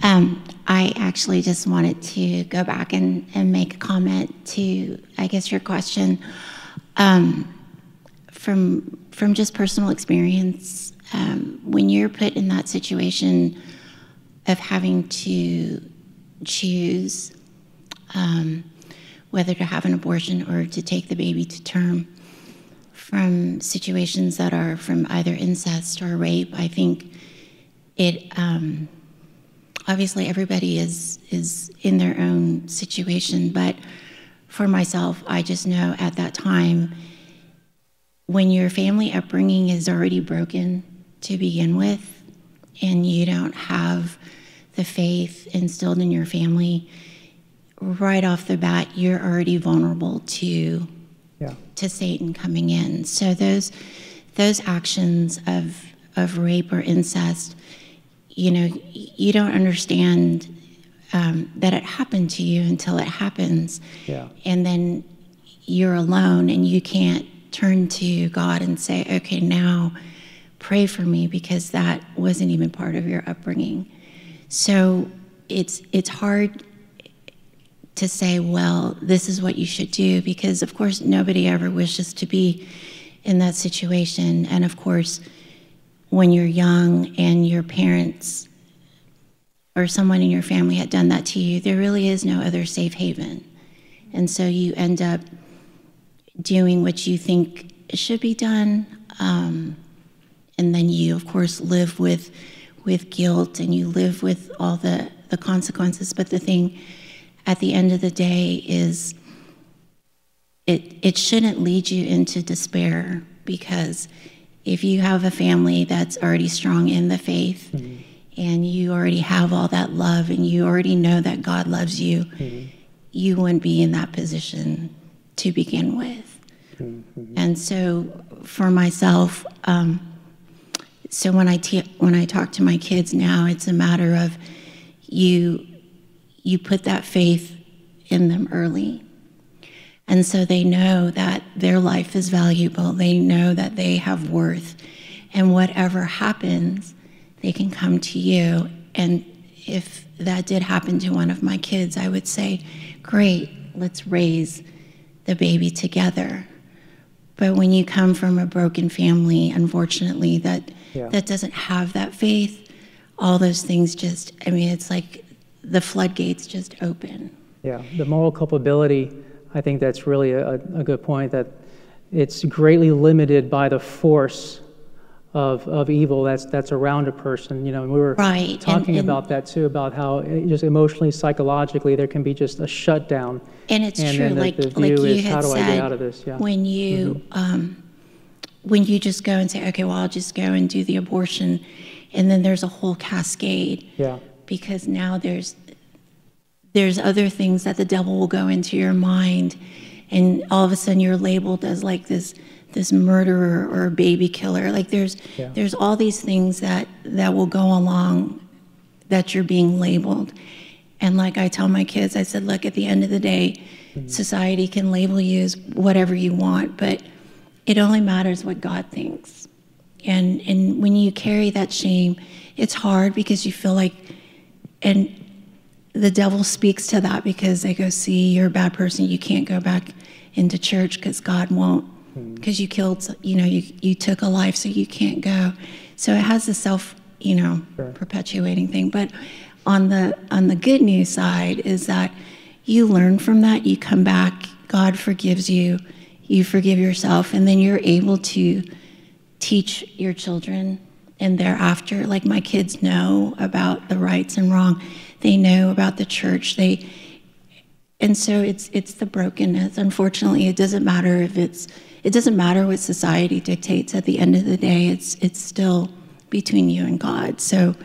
Um, I actually just wanted to go back and, and make a comment to, I guess, your question. Um, from, from just personal experience, um, when you're put in that situation of having to choose um, whether to have an abortion or to take the baby to term, from situations that are from either incest or rape, I think it um, obviously everybody is is in their own situation, but for myself, I just know at that time when your family upbringing is already broken to begin with, and you don't have the faith instilled in your family, right off the bat, you're already vulnerable to yeah. to Satan coming in. So those those actions of of rape or incest you know, you don't understand um, that it happened to you until it happens. Yeah. And then you're alone and you can't turn to God and say, okay, now pray for me because that wasn't even part of your upbringing. So it's it's hard to say, well, this is what you should do because of course nobody ever wishes to be in that situation. And of course, when you're young and your parents or someone in your family had done that to you, there really is no other safe haven. And so you end up doing what you think should be done. Um, and then you, of course, live with, with guilt and you live with all the, the consequences. But the thing at the end of the day is it, it shouldn't lead you into despair because if you have a family that's already strong in the faith mm-hmm. and you already have all that love and you already know that God loves you, mm-hmm. you wouldn't be in that position to begin with. Mm-hmm. And so for myself, um, so when I te- when I talk to my kids now, it's a matter of you you put that faith in them early and so they know that their life is valuable. They know that they have worth. And whatever happens, they can come to you. And if that did happen to one of my kids, I would say, great, let's raise the baby together. But when you come from a broken family, unfortunately, that yeah. that doesn't have that faith, all those things just I mean, it's like the floodgates just open. Yeah, the moral culpability I think that's really a, a good point that it's greatly limited by the force of, of evil that's that's around a person. You know, and we were right. talking and, and about that too, about how just emotionally, psychologically, there can be just a shutdown. And it's and true, the, like, the like you is, had said, yeah. when you mm-hmm. um, when you just go and say, okay, well, I'll just go and do the abortion, and then there's a whole cascade. Yeah. Because now there's there's other things that the devil will go into your mind, and all of a sudden you're labeled as like this this murderer or a baby killer. Like there's Yeah. there's all these things that that will go along that you're being labeled. And like I tell my kids, I said, look, at the end of the day, hmm. society can label you as whatever you want, but it only matters what God thinks. And and when you carry that shame, it's hard because you feel like and the devil speaks to that because they go, see, you're a bad person. You can't go back into church because God won't, hmm. because you killed, you know, you, you took a life, so you can't go. So it has a self, you know, perpetuating thing. But on the on the good news side is that you learn from that. You come back. God forgives you. You forgive yourself, and then you're able to teach your children and thereafter like my kids know about the rights and wrong they know about the church they and so it's it's the brokenness unfortunately it doesn't matter if it's it doesn't matter what society dictates at the end of the day it's it's still between you and god so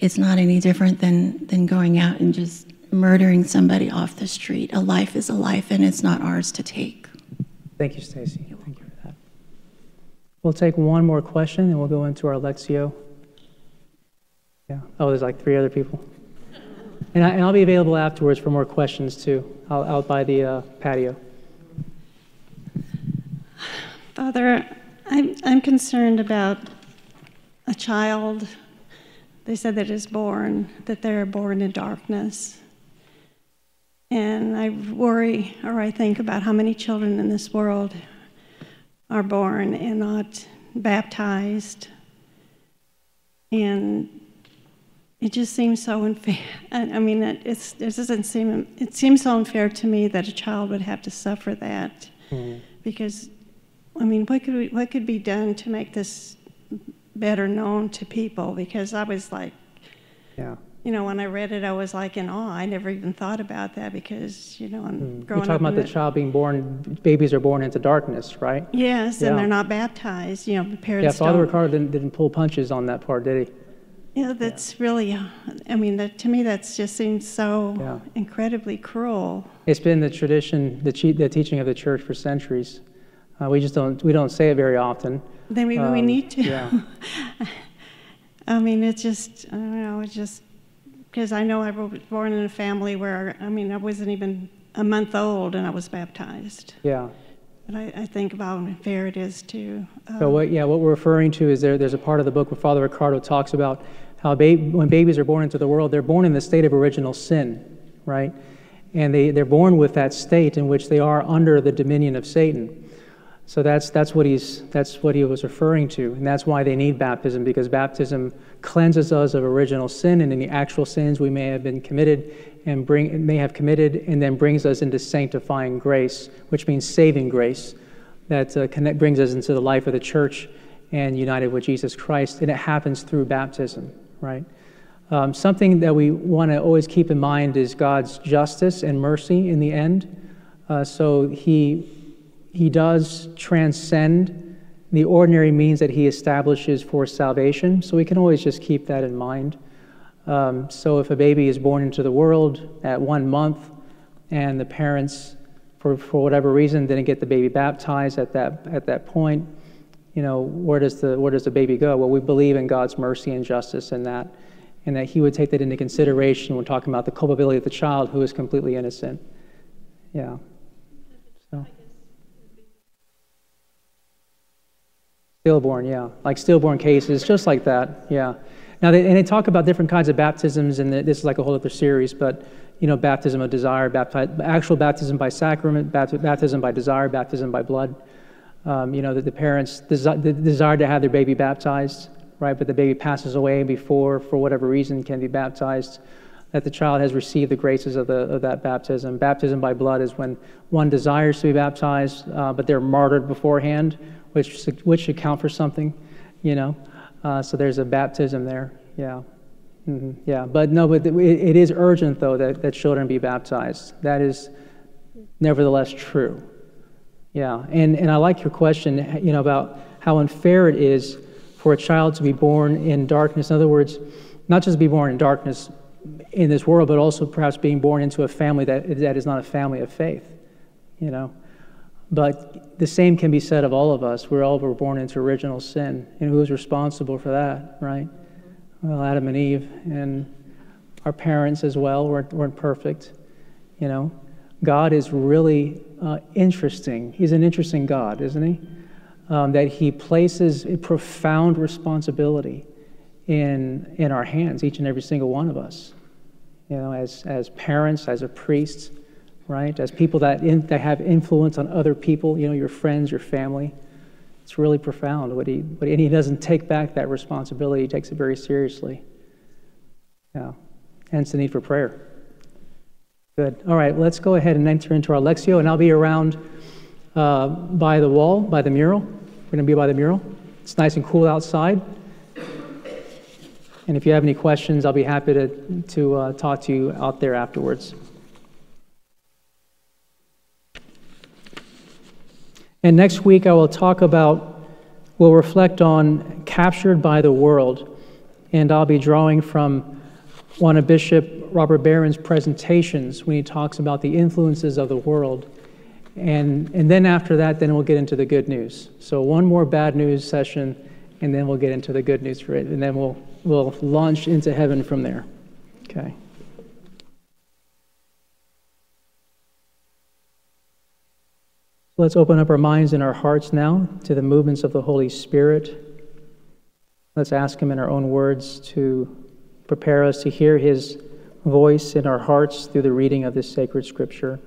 it's not any different than than going out and just murdering somebody off the street a life is a life and it's not ours to take Thank you, Stacy. Thank you for that. We'll take one more question, and we'll go into our Lectio. Yeah. Oh, there's like three other people. And, I, and I'll be available afterwards for more questions too, out, out by the uh, patio. Father, I'm, I'm concerned about a child. They said that is born, that they're born in darkness. And I worry or I think about how many children in this world are born and not baptized. And it just seems so unfair. I I mean, it, it's, it doesn't seem, it seems so unfair to me that a child would have to suffer that. Because, I mean, what could, we, what could be done to make this better known to people? Because I was like, Yeah. you know, when I read it, I was like in awe. I never even thought about that because, you know, I'm Hmm. You're talking about the the- child being born, babies are born into darkness, right? Yes, Yeah. and they're not baptized. You know, Yeah, parents Father don't. Riccardo didn't, didn't pull punches on that part, did he? Yeah, that's really. uh, I mean, that, to me, that just seems so Yeah. incredibly cruel. It's been the tradition, the, che- the teaching of the church for centuries. Uh, we just don't, we don't say it very often. Then maybe we Um, need to. yeah. I mean, it's just. I don't know. It's just because I know I was born in a family where I mean I wasn't even a month old and I was baptized. Yeah. But I, I think about how unfair it is to. Um, So what, yeah, what we're referring to is there, there's a part of the book where Father Riccardo talks about how ba- when babies are born into the world, they're born in the state of original sin, right? And they, they're born with that state in which they are under the dominion of Satan. So that's, that's, what he's, that's what he was referring to. And that's why they need baptism, because baptism cleanses us of original sin and any actual sins we may have been committed and bring, may have committed, and then brings us into sanctifying grace, which means saving grace that uh, connect, brings us into the life of the church and united with Jesus Christ. And it happens through baptism, right? Um, something that we want to always keep in mind is God's justice and mercy in the end. Uh, so he, he does transcend the ordinary means that he establishes for salvation. So we can always just keep that in mind. Um, so if a baby is born into the world at one month and the parents, for, for whatever reason, didn't get the baby baptized at that, at that point, you know, where does, the, where does the baby go? Well, we believe in God's mercy and justice in that, and that he would take that into consideration when talking about the culpability of the child who is completely innocent. Yeah. So. Stillborn, yeah, like stillborn cases, just like that, yeah. Now, they, and they talk about different kinds of baptisms, and this is like a whole other series, but you know, baptism of desire, bapti- actual baptism by sacrament, baptism by desire, baptism by blood. Um, you know, that the parents desi- the desire to have their baby baptized, right? But the baby passes away before, for whatever reason, can be baptized. That the child has received the graces of, the, of that baptism. Baptism by blood is when one desires to be baptized, uh, but they're martyred beforehand, which which should count for something, you know. Uh, so there's a baptism there, yeah. hmm Yeah, but no, but it, it is urgent, though, that, that children be baptized. That is nevertheless true. Yeah, and, and I like your question, you know, about how unfair it is for a child to be born in darkness. In other words, not just be born in darkness in this world, but also perhaps being born into a family that, that is not a family of faith, you know. But the same can be said of all of us. We're all were born into original sin. And who's responsible for that, right? Well, Adam and Eve, and our parents as well weren't, weren't perfect, you know. God is really uh, interesting. He's an interesting God, isn't he? Um, that he places a profound responsibility in, in our hands, each and every single one of us. You know, as, as parents, as a priest, right? As people that, in, that have influence on other people, you know, your friends, your family. It's really profound. What he, what, and he doesn't take back that responsibility, he takes it very seriously. Yeah. Hence the need for prayer. Good. All right, let's go ahead and enter into our Lectio, and I'll be around uh, by the wall, by the mural. We're going to be by the mural. It's nice and cool outside. And if you have any questions, I'll be happy to, to uh, talk to you out there afterwards. And next week, I will talk about, we'll reflect on captured by the world. And I'll be drawing from one of Bishop Robert Barron's presentations when he talks about the influences of the world. And, and then after that, then we'll get into the good news. So one more bad news session, and then we'll get into the good news for it. And then we'll, we'll launch into heaven from there. Okay. Let's open up our minds and our hearts now to the movements of the Holy Spirit. Let's ask Him in our own words to prepare us to hear His voice in our hearts through the reading of this sacred scripture.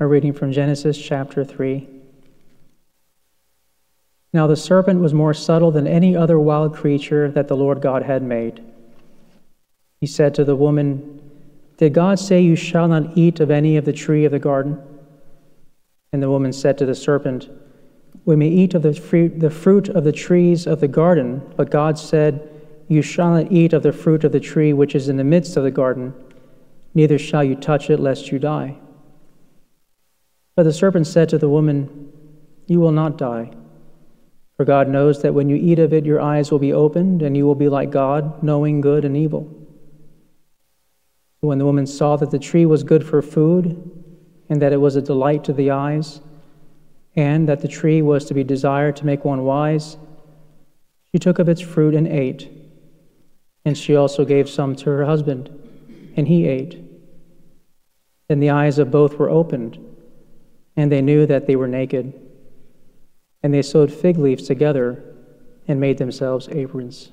A reading from Genesis chapter 3. Now the serpent was more subtle than any other wild creature that the Lord God had made. He said to the woman, Did God say you shall not eat of any of the tree of the garden? And the woman said to the serpent, We may eat of the fruit, the fruit of the trees of the garden, but God said, You shall not eat of the fruit of the tree which is in the midst of the garden, neither shall you touch it, lest you die. But the serpent said to the woman, You will not die. For God knows that when you eat of it, your eyes will be opened, and you will be like God, knowing good and evil. When the woman saw that the tree was good for food, and that it was a delight to the eyes, and that the tree was to be desired to make one wise, she took of its fruit and ate. And she also gave some to her husband, and he ate. Then the eyes of both were opened and they knew that they were naked. And they sewed fig leaves together and made themselves aprons.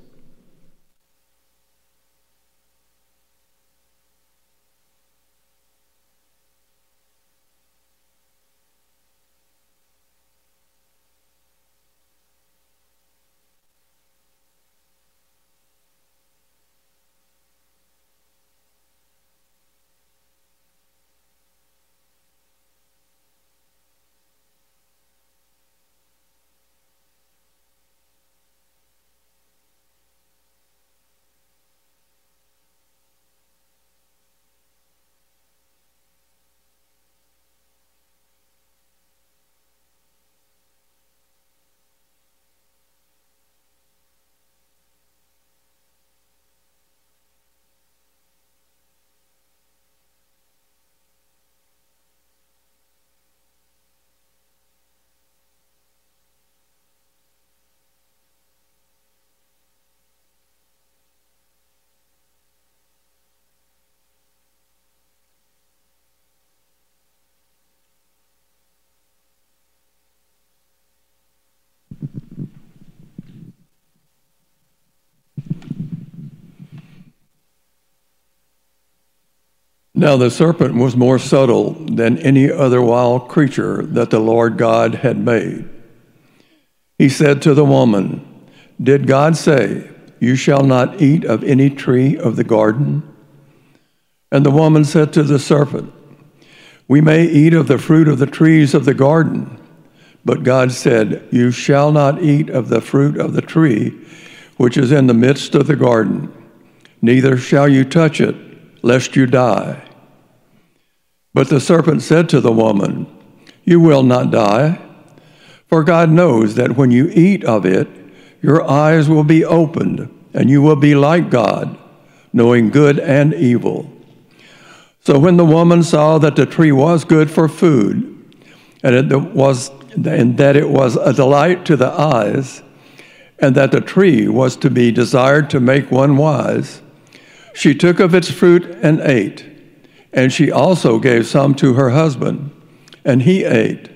Now the serpent was more subtle than any other wild creature that the Lord God had made. He said to the woman, Did God say, You shall not eat of any tree of the garden? And the woman said to the serpent, We may eat of the fruit of the trees of the garden. But God said, You shall not eat of the fruit of the tree which is in the midst of the garden, neither shall you touch it, lest you die. But the serpent said to the woman, You will not die, for God knows that when you eat of it, your eyes will be opened, and you will be like God, knowing good and evil. So when the woman saw that the tree was good for food, and it was and that it was a delight to the eyes, and that the tree was to be desired to make one wise, she took of its fruit and ate, and she also gave some to her husband, and he ate.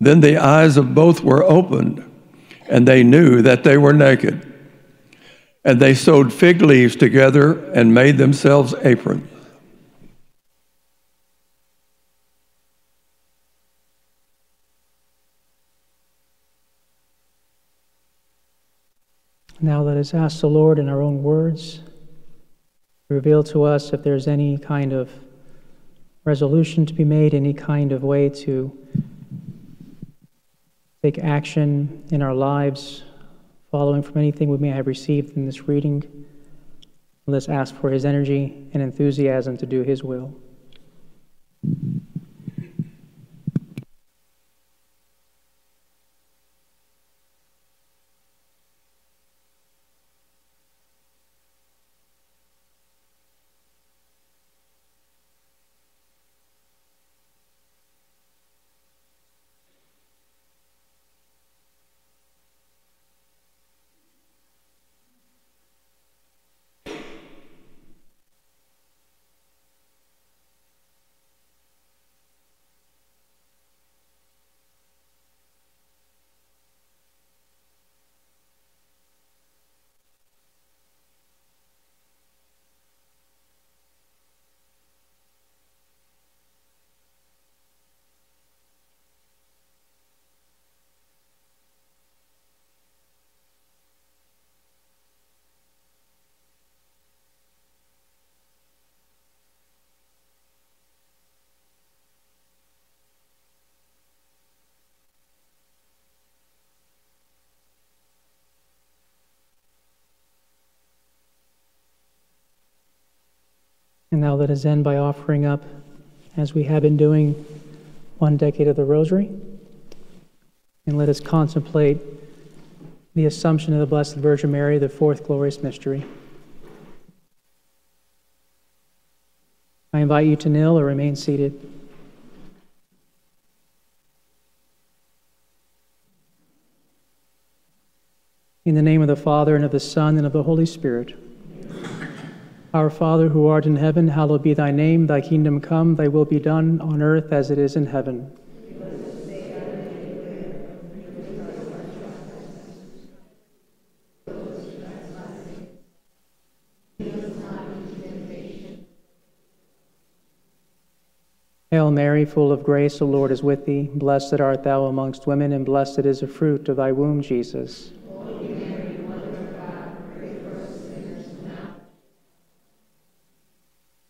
Then the eyes of both were opened, and they knew that they were naked. And they sewed fig leaves together and made themselves aprons. Now let us ask the Lord in our own words reveal to us if there's any kind of resolution to be made, any kind of way to take action in our lives following from anything we may have received in this reading. Let's ask for his energy and enthusiasm to do his will. And now let us end by offering up, as we have been doing, one decade of the Rosary. And let us contemplate the Assumption of the Blessed Virgin Mary, the fourth glorious mystery. I invite you to kneel or remain seated. In the name of the Father, and of the Son, and of the Holy Spirit. Our Father who art in heaven, hallowed be thy name. Thy kingdom come, thy will be done on earth as it is in heaven. Hail Mary, full of grace, the Lord is with thee. Blessed art thou amongst women, and blessed is the fruit of thy womb, Jesus.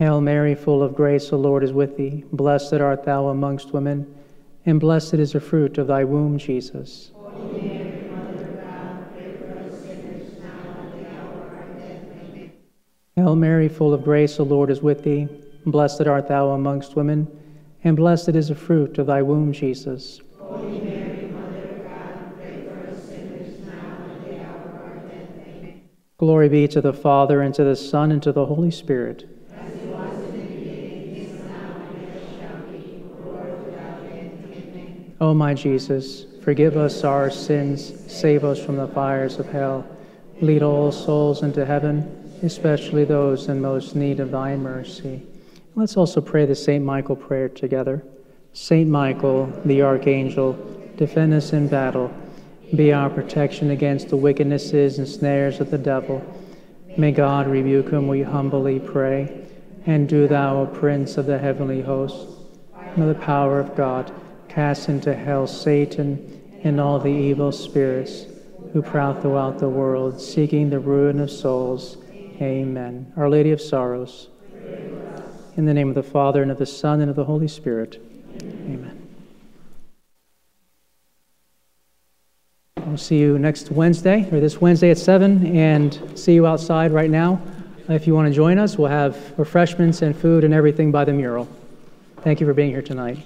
Hail Mary, full of grace, the Lord is with thee. Blessed art thou amongst women, and blessed is the fruit of thy womb, Jesus. Hail Mary, full of grace, the Lord is with thee. Blessed art thou amongst women, and blessed is the fruit of thy womb, Jesus. Glory be to the Father, and to the Son, and to the Holy Spirit. O my Jesus, forgive us our sins, save us from the fires of hell, lead all souls into heaven, especially those in most need of thy mercy. Let's also pray the St. Michael prayer together. St. Michael, the archangel, defend us in battle. Be our protection against the wickednesses and snares of the devil. May God rebuke him, we humbly pray. And do thou, O Prince of the heavenly host, by the power of God, cast into hell Satan and all the evil spirits who prowl throughout the world, seeking the ruin of souls. Amen. Our Lady of Sorrows. In the name of the Father, and of the Son, and of the Holy Spirit. Amen. I'll see you next Wednesday, or this Wednesday at 7, and see you outside right now. If you want to join us, we'll have refreshments and food and everything by the mural. Thank you for being here tonight.